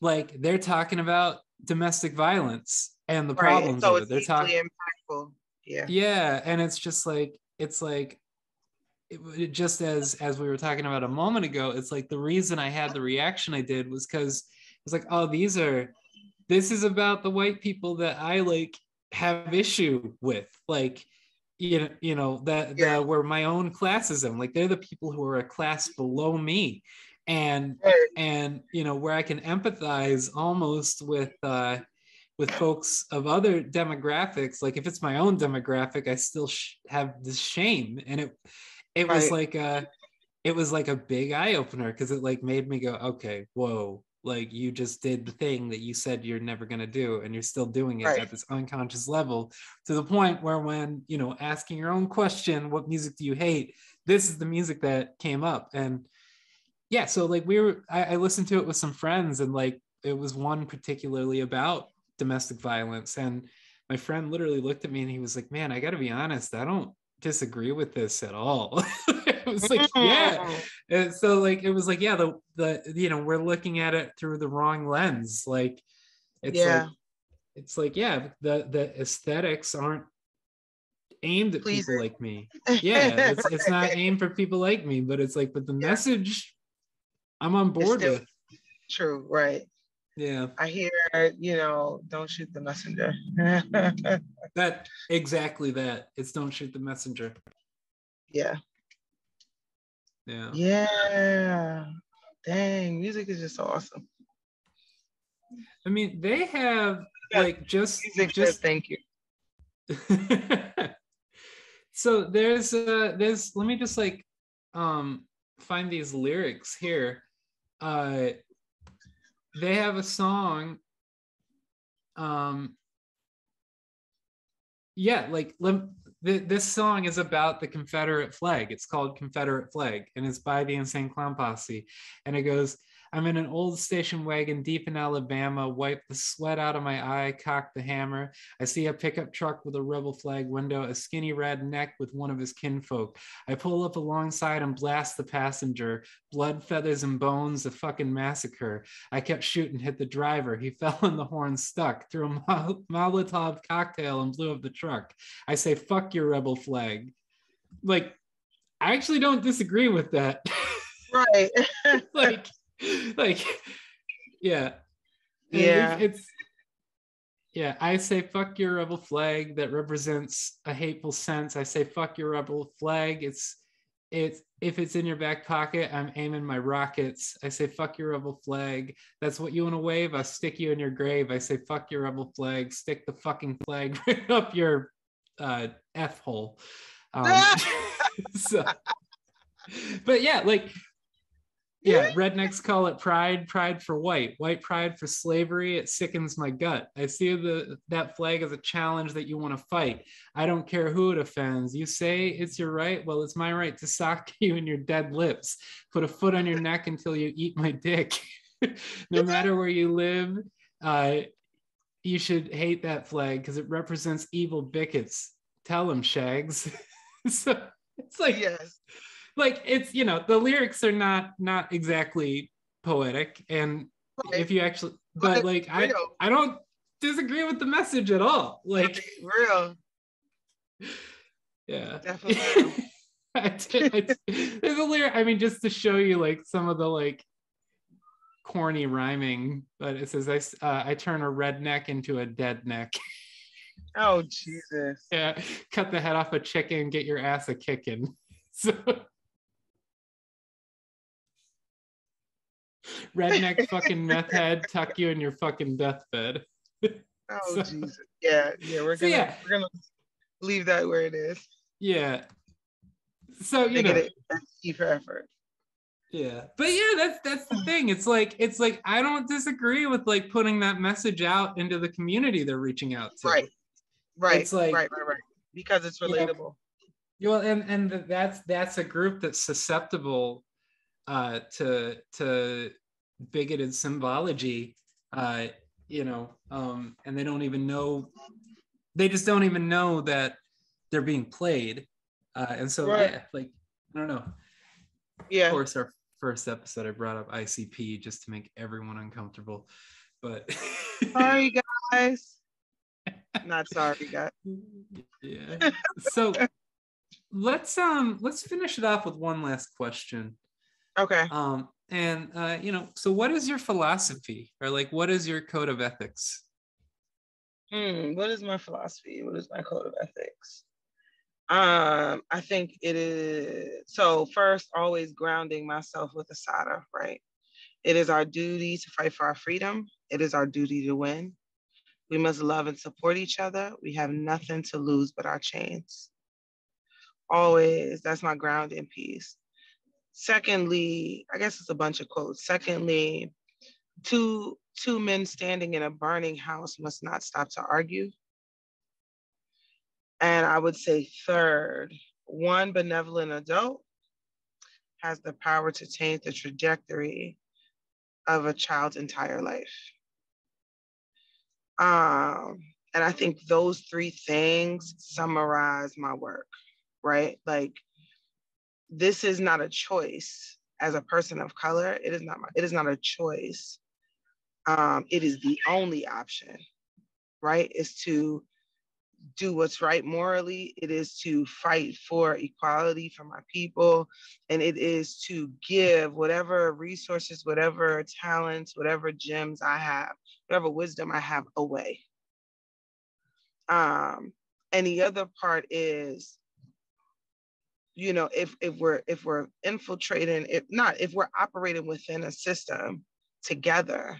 like they're talking about domestic violence and the right. problems so they're talking impactful. Yeah. Yeah and it's just like it's like it, it just as as we were talking about a moment ago it's like the reason i had the reaction i did was because it's like oh these are this is about the white people that i like have issue with like you know you know that Yeah. that were my own classism. Like they're the people who are a class below me. And Right. and you know where i can empathize almost with uh with folks of other demographics like if it's my own demographic i still sh- have this shame. And it it was like a it was like a big eye opener because it like made me go okay whoa like you just did the thing that you said you're never going to do and you're still doing it Right. at this unconscious level to the point where when you know asking your own question what music do you hate this is the music that came up and yeah so like we were I, I listened to it with some friends and like it was one particularly about domestic violence and my friend literally looked at me and he was like man i gotta be honest i don't disagree with this at all it was like yeah Mm. and so like it was like yeah the the you know we're looking at it through the wrong lens like it's Yeah. like it's like yeah the the aesthetics aren't aimed at Pleasing. people like me yeah it's, it's not aimed for people like me but it's like but the Yeah. message i'm on board still- with True, right. yeah I hear, you know, don't shoot the messenger. that exactly that it's don't shoot the messenger yeah. Yeah Yeah. Dang, music is just awesome. i mean they have Yeah, like just Music says just thank you. so there's uh there's let me just like um find these lyrics here uh they have a song um yeah like lem- th- this song is about the confederate flag. It's called confederate flag and it's by the insane clown posse. And it goes I'm in an old station wagon deep in Alabama, wipe the sweat out of my eye, cock the hammer. I see a pickup truck with a rebel flag window, a skinny red neck with one of his kinfolk. I pull up alongside and blast the passenger. Blood, feathers, and bones, a fucking massacre. I kept shooting, hit the driver. He fell in the horn, stuck, threw a Mol- Molotov cocktail and blew up the truck. I say, fuck your rebel flag. Like, I actually don't disagree with that. Right. like like yeah. Yeah. it's, it's yeah i say fuck your rebel flag that represents a hateful sense. I say fuck your rebel flag. It's it's if it's in your back pocket i'm aiming my rockets. I say fuck your rebel flag. That's what you want to wave i stick you in your grave. I say fuck your rebel flag. Stick the fucking flag right up your uh f hole. Um, so but yeah like yeah, rednecks call it pride, pride for white, white pride for slavery. It sickens my gut. I see the that flag as a challenge that you want to fight. I don't care who it offends. You say it's your right. Well, it's my right to sock you in your dead lips. Put a foot on your neck until you eat my dick. no matter where you live, uh, you should hate that flag because it represents evil bigots. Tell them, Shags. so it's like yes. Like it's you know the lyrics are not not exactly poetic and Right. if you actually but it's like i real. i don't disagree with the message at all like real. yeah Definitely. I did- I- there's a lyric i mean just to show you like some of the like corny rhyming but it says i uh, i turn a redneck into a dead neck Oh Jesus. yeah cut the head off a chicken get your ass a kicking so redneck fucking meth head tuck you in your fucking deathbed Oh So- Jesus. Yeah, yeah, we're gonna yeah. we're gonna leave that where it is. yeah so you know it a for effort. yeah but yeah that's that's the thing it's like it's like i don't disagree with like putting that message out into the community they're reaching out to Right. Right. It's like- right, right, right. Because it's relatable. well and and that's that's a group that's susceptible uh to to bigoted symbology uh you know um and they don't even know they just don't even know that they're being played uh and so Right. yeah like i don't know Yeah. of course our first episode i brought up icp just to make everyone uncomfortable but Sorry guys. Not sorry, guys. yeah so let's um let's finish it off with one last question Okay. um and uh, you know, so what is your philosophy, or like, what is your code of ethics? Hmm, what is my philosophy? What is my code of ethics? Um, I think it is so first, always grounding myself with Assata, right? It is our duty to fight for our freedom. It is our duty to win. We must love and support each other. We have nothing to lose but our chains. Always, that's my grounding piece. Secondly, I guess it's a bunch of quotes. Secondly, two two men standing in a burning house must not stop to argue. And I would say third, one benevolent adult has the power to change the trajectory of a child's entire life. Um, and I think those three things summarize my work, right? Like this is not a choice as a person of color. It is not my, it is not a choice. Um, it is the only option, right? Is to do what's right morally. It is to fight for equality for my people. And it is to give whatever resources, whatever talents, whatever gems I have, whatever wisdom I have away. Um, and the other part is you know if if we're if we're infiltrating if not if we're operating within a system together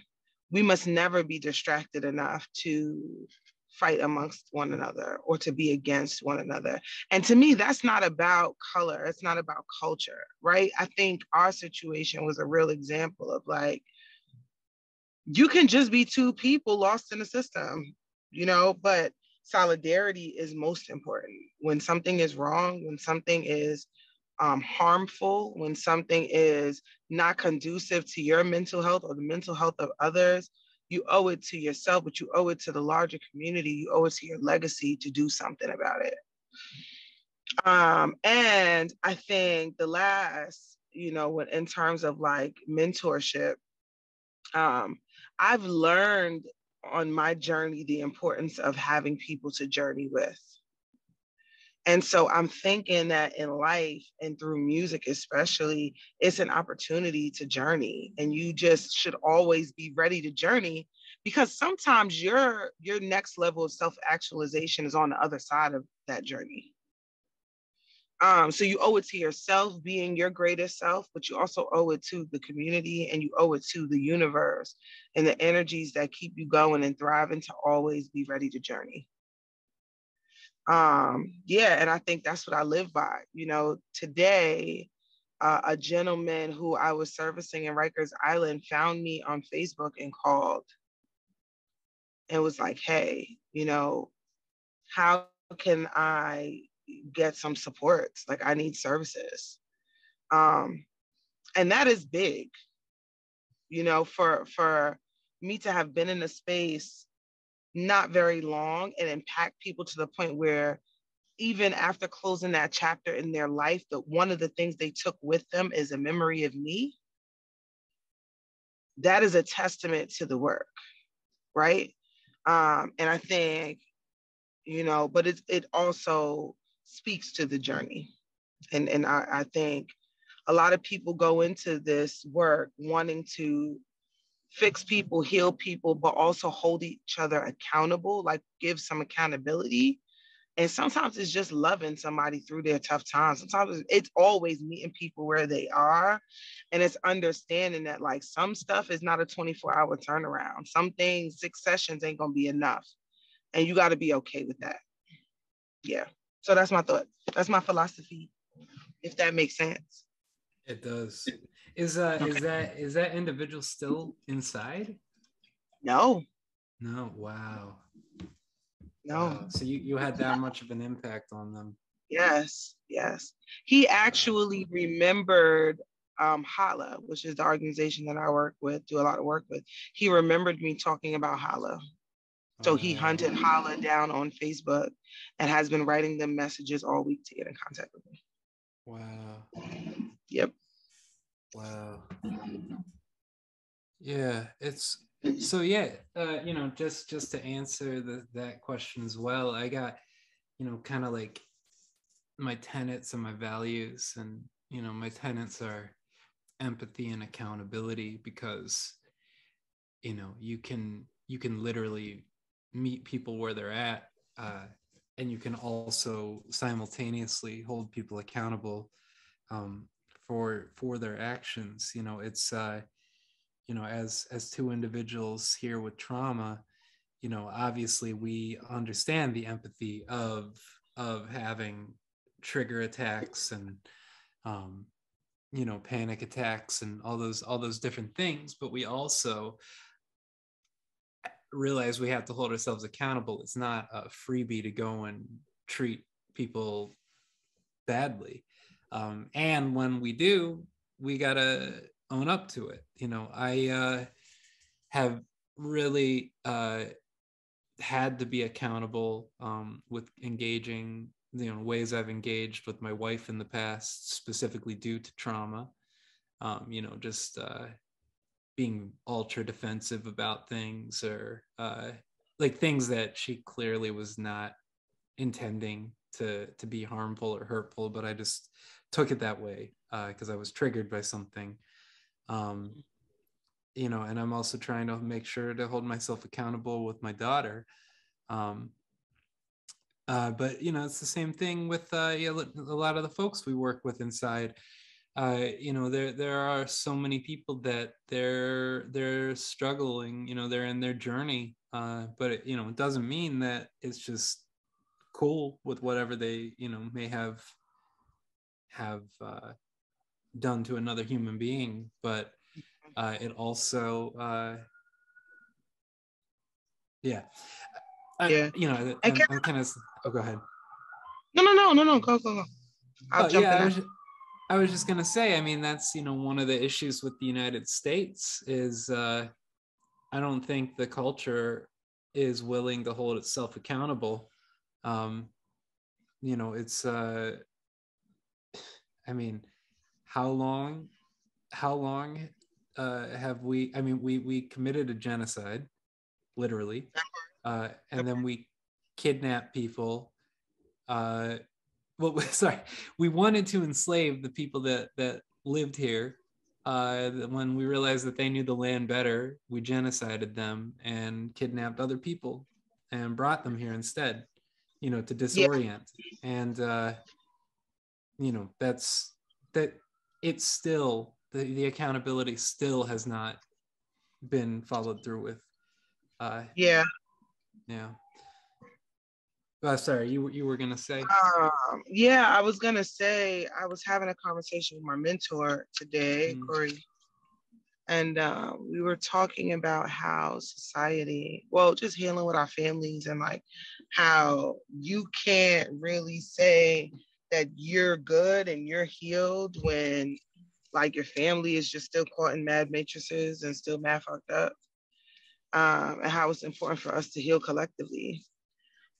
we must never be distracted enough to fight amongst one another or to be against one another. And to me that's not about color. It's not about culture right? I think our situation was a real example of like you can just be two people lost in the system you know but solidarity is most important. When something is wrong, when something is um, harmful, when something is not conducive to your mental health or the mental health of others, you owe it to yourself, but you owe it to the larger community. You owe it to your legacy to do something about it. Um, and I think the last, you know, when in terms of like mentorship, um, I've learned on my journey the importance of having people to journey with. And so I'm thinking that in life and through music, especially, it's an opportunity to journey. And you just should always be ready to journey because sometimes your your next level of self-actualization is on the other side of that journey. Um, so you owe it to yourself being your greatest self, but you also owe it to the community and you owe it to the universe and the energies that keep you going and thriving to always be ready to journey. Um, yeah, and I think that's what I live by. You know, today, uh, a gentleman who I was servicing in Rikers Island found me on Facebook and called and was like, hey, you know, how can I get some supports. Like I need services. Um, and that is big, you know, for for me to have been in a space not very long and impact people to the point where even after closing that chapter in their life, that one of the things they took with them is a memory of me. That is a testament to the work, right? Um, and I think, you know, but it it also speaks to the journey. And, and I, I think a lot of people go into this work wanting to fix people, heal people, but also hold each other accountable, like give some accountability. And sometimes it's just loving somebody through their tough times. Sometimes it's always meeting people where they are. And it's understanding that like some stuff is not a 24 hour turnaround. Some things, six sessions ain't gonna be enough. And you gotta be okay with that. Yeah. So that's my thought. That's my philosophy, if that makes sense. It does. Is uh okay. is that is that individual still inside? No. No. Wow. No. Wow. So you you had that much of an impact on them. Yes. Yes. He actually remembered um, Hala, which is the organization that I work with, do a lot of work with. He remembered me talking about Hala. So he hunted Hala down on Facebook and has been writing them messages all week to get in contact with me. Wow. Yep. Wow. Yeah, it's so yeah, uh, you know, just just to answer the, that question as well, I got, you know, kind of like my tenets and my values and you know, my tenets are empathy and accountability because you know you can you can literally meet people where they're at uh, and you can also simultaneously hold people accountable um, for for their actions. You know it's uh, you know as as two individuals here with trauma you know obviously we understand the empathy of of having trigger attacks and um, you know panic attacks and all those all those different things but we also realize we have to hold ourselves accountable. It's not a freebie to go and treat people badly. Um, and when we do we gotta own up to it. You know i uh, have really uh, had to be accountable um, with engaging you know ways i've engaged with my wife in the past specifically due to trauma. Um, you know just uh, being ultra defensive about things or uh, like things that she clearly was not intending to to be harmful or hurtful but i just took it that way because uh, i was triggered by something. Um, you know and i'm also trying to make sure to hold myself accountable with my daughter. Um, uh, but you know it's the same thing with uh, a lot of the folks we work with inside uh, you know there there are so many people that they're they're struggling you know they're in their journey uh, but it, you know it doesn't mean that it's just cool with whatever they you know may have have uh, done to another human being but uh, it also uh, yeah. I, yeah. you know I, am kind of oh go ahead. No no no no no go go go. I'll oh, jump yeah, in I was just gonna say, I mean, that's you know one of the issues with the United States is uh, I don't think the culture is willing to hold itself accountable. Um, you know, it's uh, I mean, how long, how long uh, have we? I mean, we we committed a genocide, literally, uh, and then we kidnap people uh, well sorry. We wanted to enslave the people that that lived here uh, when we realized that they knew the land better we genocided them and kidnapped other people and brought them here instead you know to disorient. Yeah. and uh, you know that's that it's still the, the accountability still has not been followed through with uh yeah. yeah Oh, sorry, you you were gonna say. Um, yeah, I was gonna say I was having a conversation with my mentor today, mm. Corey, and uh, we were talking about how society, well, just healing with our families, and like how you can't really say that you're good and you're healed when like your family is just still caught in mad matrices and still mad fucked up. Um, and how it's important for us to heal collectively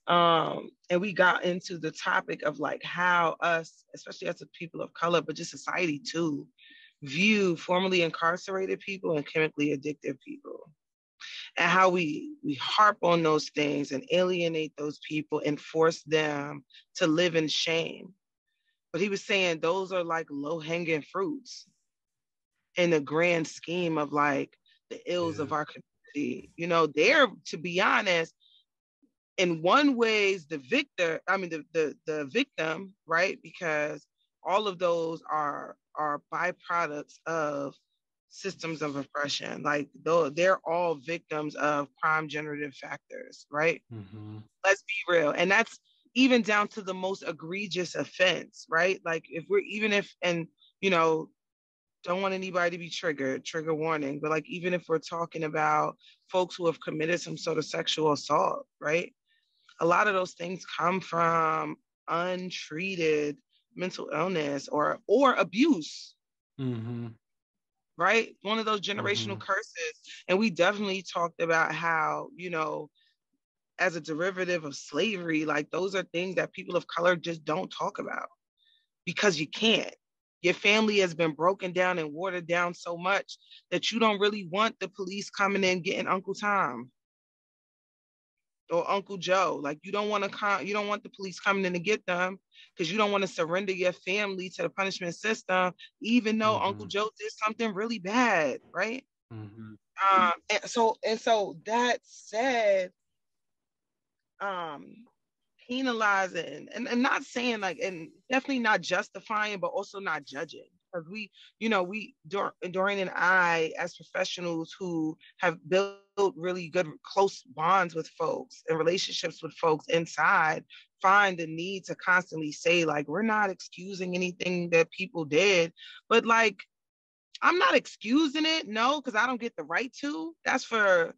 um, and we got into the topic of like how us, especially as a people of color, but just society too, view formerly incarcerated people and chemically addicted people, and how we we harp on those things and alienate those people and force them to live in shame. But he was saying those are like low hanging fruits in the grand scheme of like the ills yeah. of our community. You know, they're to be honest in one ways the victor i mean the, the the victim right? Because all of those are are byproducts of systems of oppression. Like though they're all victims of crime generative factors right? Mm-hmm. let's be real. And that's even down to the most egregious offense right? Like if we're even if and you know don't want anybody to be triggered trigger warning but like even if we're talking about folks who have committed some sort of sexual assault right a lot of those things come from untreated mental illness or or abuse. Mm-hmm. right? One of those generational mm-hmm. curses. And we definitely talked about how you know as a derivative of slavery like those are things that people of color just don't talk about because you can't. Your family has been broken down and watered down so much that you don't really want the police coming in getting uncle tom or Uncle Joe. Like you don't want to come, you don't want the police coming in to get them because you don't want to surrender your family to the punishment system, even though mm-hmm. Uncle Joe did something really bad, right? Mm-hmm. Um, and so and so that said, um, penalizing and, and not saying like and definitely not justifying, but also not judging because we, you know, we Dorian and I, as professionals who have built really good close bonds with folks and relationships with folks inside, find the need to constantly say like we're not excusing anything that people did, but like I'm not excusing it, no, because I don't get the right to. That's for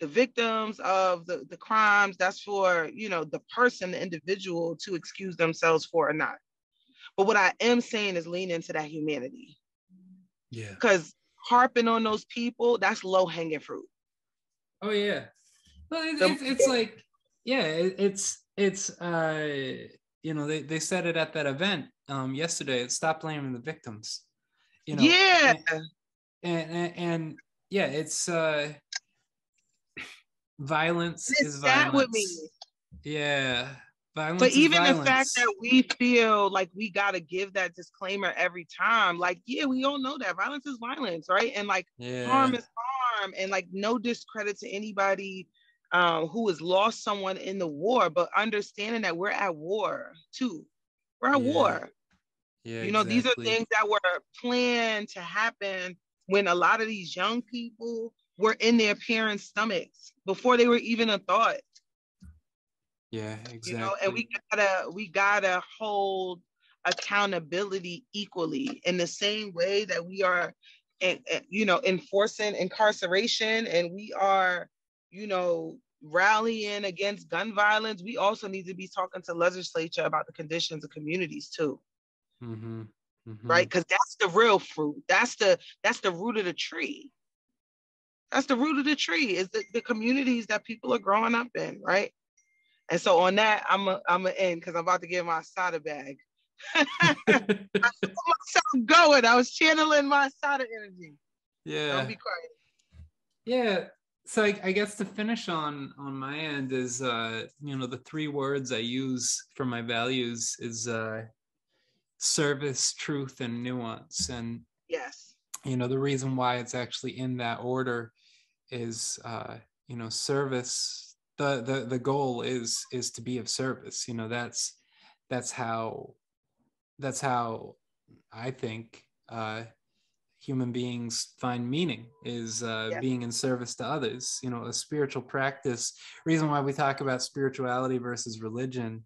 the victims of the, the crimes. That's for, you know, the person, the individual to excuse themselves for or not. But what I am saying is lean into that humanity. Yeah. Because harping on those people, that's low hanging fruit. Oh yeah. Well, it, it's, it's like, yeah, it, it's it's uh you know they, they said it at that event um yesterday. Stop blaming the victims. You know. Yeah. And and, and yeah, it's uh violence it's is violence. with me. Yeah. Violence but even violence. the fact that we feel like we got to give that disclaimer every time, like, yeah, we all know that violence is violence, right? And like yeah. harm is harm, and like no discredit to anybody um, who has lost someone in the war, but understanding that we're at war too. We're at yeah. war. Yeah, you know, exactly. these are things that were planned to happen when a lot of these young people were in their parents' stomachs before they were even a thought. Yeah, exactly. You know, and we gotta we gotta hold accountability equally in the same way that we are and, you know enforcing incarceration and we are you know rallying against gun violence we also need to be talking to legislature about the conditions of communities too mm-hmm. Mm-hmm. right because that's the real fruit that's the that's the root of the tree that's the root of the tree is the, the communities that people are growing up in right and so on that, I'm a, I'm gonna end because I'm about to get my sada bag. I myself going. I was channeling my sada energy. Yeah. Don't be quiet. Yeah. So I, I, guess to finish on on my end is uh, you know the three words I use for my values is uh, service, truth, and nuance. And yes, you know the reason why it's actually in that order is uh, you know service the the the goal is is to be of service. You know that's that's how that's how i think uh human beings find meaning is uh, yeah. being in service to others. You know a spiritual practice reason why we talk about spirituality versus religion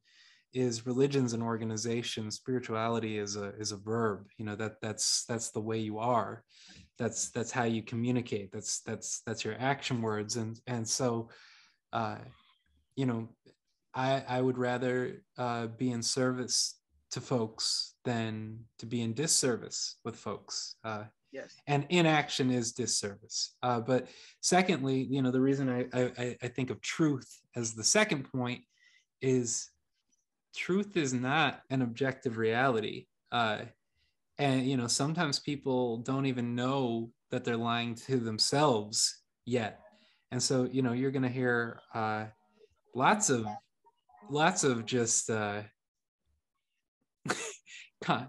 is religion's an organization. Spirituality is a is a verb. You know that that's that's the way you are. That's that's how you communicate. That's that's that's your action words. And and so uh, you know, I I would rather uh, be in service to folks than to be in disservice with folks. Uh, yes. And inaction is disservice. Uh, but secondly, you know, the reason I, I I think of truth as the second point is truth is not an objective reality. Uh, and you know, sometimes people don't even know that they're lying to themselves yet and so you know you're going to hear uh, lots of lots of just uh,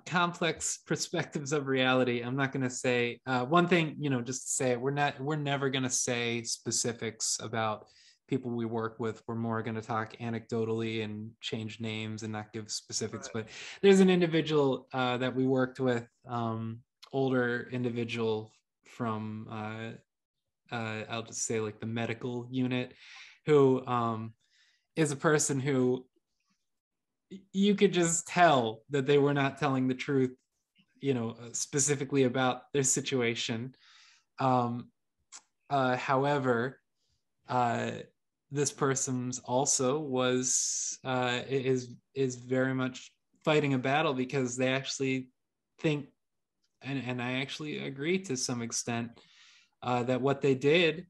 complex perspectives of reality. I'm not going to say uh, one thing you know just to say we're not we're never going to say specifics about people we work with. We're more going to talk anecdotally and change names and not give specifics. Right. but there's an individual uh, that we worked with um, older individual from uh, I'll just say like the medical unit, who um, is a person who you could just tell that they were not telling the truth, you know, uh, specifically about their situation. Um, uh, however, uh, this person's also was uh, is is very much fighting a battle because they actually think, and and I actually agree to some extent uh, that what they did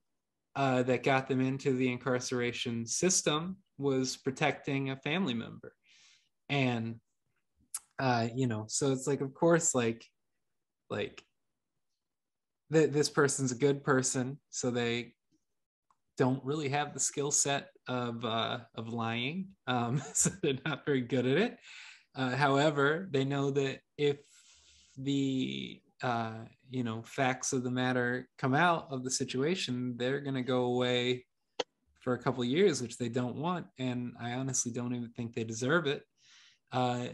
uh, that got them into the incarceration system was protecting a family member. And, uh, you know, so it's like, of course, like, like th- this person's a good person. So they don't really have the skill set of uh, of lying, um, so they're not very good at it. Uh, however, they know that if the uh, you know facts of the matter come out of the situation, they're going to go away for a couple years, which they don't want, and I honestly don't even think they deserve it. Uh,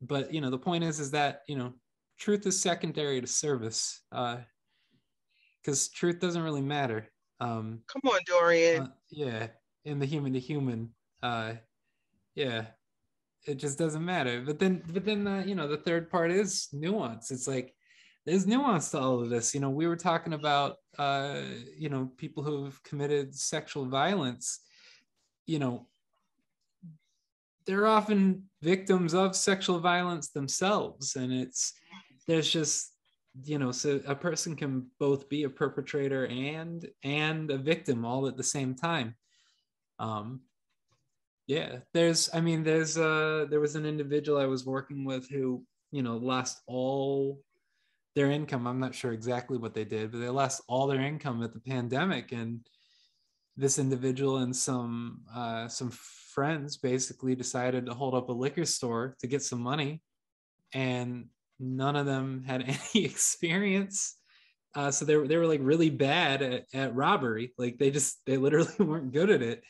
but you know, the point is, is that you know, truth is secondary to service, because uh, truth doesn't really matter. Um, Come on, Dorian. Uh, yeah, in the human to human, uh, yeah, it just doesn't matter. But then, but then, uh, you know, the third part is nuance. It's like there's nuance to all of this. You know, we were talking about, uh, you know, people who've committed sexual violence. You know, they're often victims of sexual violence themselves, and it's there's just you know so a person can both be a perpetrator and and a victim all at the same time um yeah there's i mean there's uh there was an individual i was working with who you know lost all their income i'm not sure exactly what they did but they lost all their income at the pandemic and this individual and some uh some friends basically decided to hold up a liquor store to get some money and none of them had any experience. Uh, so they were, they were like really bad at, at robbery. Like they just, they literally weren't good at it.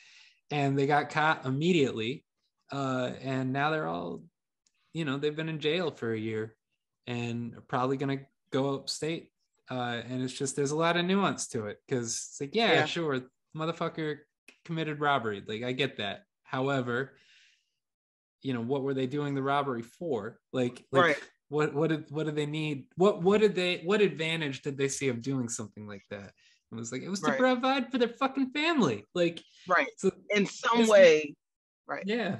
And they got caught immediately. Uh, and now they're all, you know, they've been in jail for a year and probably going to go upstate. Uh, and it's just, there's a lot of nuance to it because it's like, yeah, yeah, sure, motherfucker committed robbery. Like I get that. However, you know, what were they doing the robbery for? Like, like right what what did what did they need? What what did they what advantage did they see of doing something like that? It was like it was to right. provide for their fucking family. Like right. So in some way. Right. Yeah.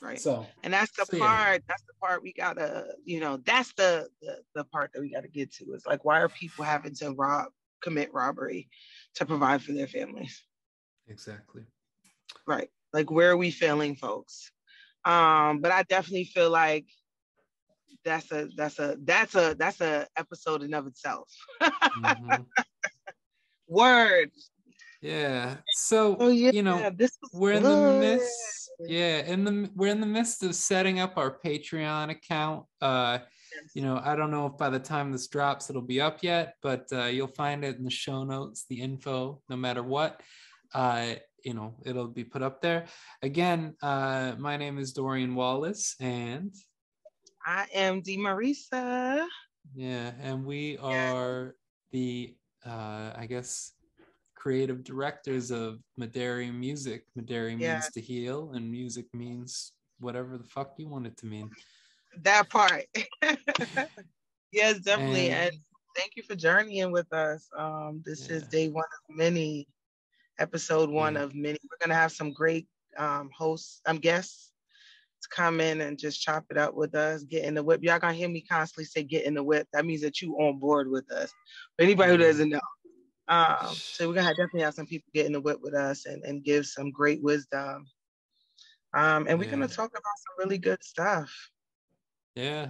Right. So and that's the so part, yeah. that's the part we gotta, you know, that's the, the the part that we gotta get to. Is like why are people having to rob commit robbery to provide for their families? Exactly. Right. Like where are we failing folks? Um, but I definitely feel like that's a that's a that's a that's a episode in of itself. mm-hmm. Word. Yeah. So oh, yeah. you know, we're in the midst. Yeah, in the we're in the midst of setting up our Patreon account. Uh, you know, I don't know if by the time this drops it'll be up yet, but uh, you'll find it in the show notes, the info, no matter what. Uh, you know, it'll be put up there. Again, uh, my name is Dorian Wallace, and I am DeMarisa. Yeah, and we are the, uh, I guess, creative directors of Mederi Muzik. Mederi yeah. means to heal, and music means whatever the fuck you want it to mean. That part. yes, definitely. And, and, thank you for journeying with us. Um, this yeah. is day one of many, episode one yeah. of many. We're gonna have some great um, hosts, um, guests to come in and just chop it up with us, get in the whip. Y'all gonna hear me constantly say get in the whip. That means that you on board with us. For anybody who doesn't know. Um, so we're gonna have, definitely have some people get in the whip with us and, and give some great wisdom. Um, and we're yeah. gonna talk about some really good stuff. Yeah.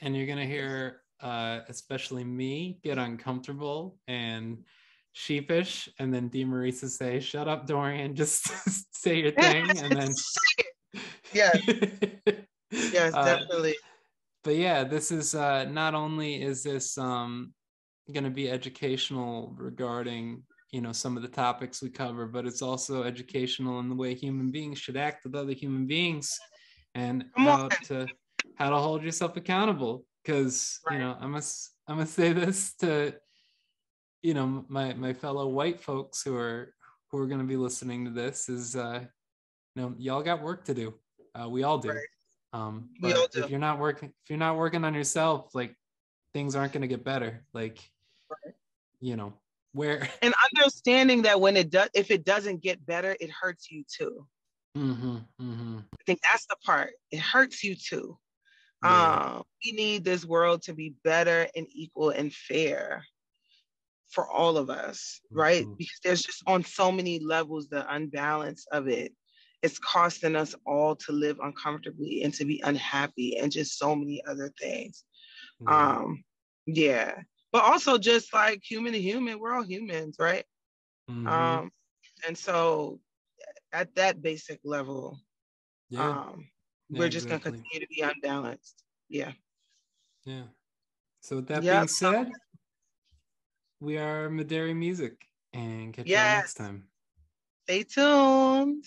And you're gonna hear uh, especially me get uncomfortable and sheepish and then DeMarisa say, shut up, Dorian, just say your thing. And then yes. yes, uh, definitely. Uh, but yeah, this is uh, not only is this um, going to be educational regarding you know some of the topics we cover, but it's also educational in the way human beings should act with other human beings and how to how to hold yourself accountable. Because right. you know, I must I must say this to you know my my fellow white folks who are who are going to be listening to this is uh, you know y'all got work to do uh, we all do right. um all do. if you're not working if you're not working on yourself like things aren't going to get better like. You know where and understanding that when it does if it doesn't get better it hurts you too mm-hmm, mm-hmm. i think that's the part it hurts you too yeah. um we need this world to be better and equal and fair for all of us right mm-hmm. because there's just on so many levels the unbalance of it it's costing us all to live uncomfortably and to be unhappy and just so many other things. Um, yeah. But also just like human to human, we're all humans, right? Mm-hmm. Um, and so at that basic level, yeah. um, we're just exactly. gonna continue to be unbalanced. Yeah. Yeah. So with that yep. being said, we are Mederi Muzik and catch yes. you next time. Stay tuned.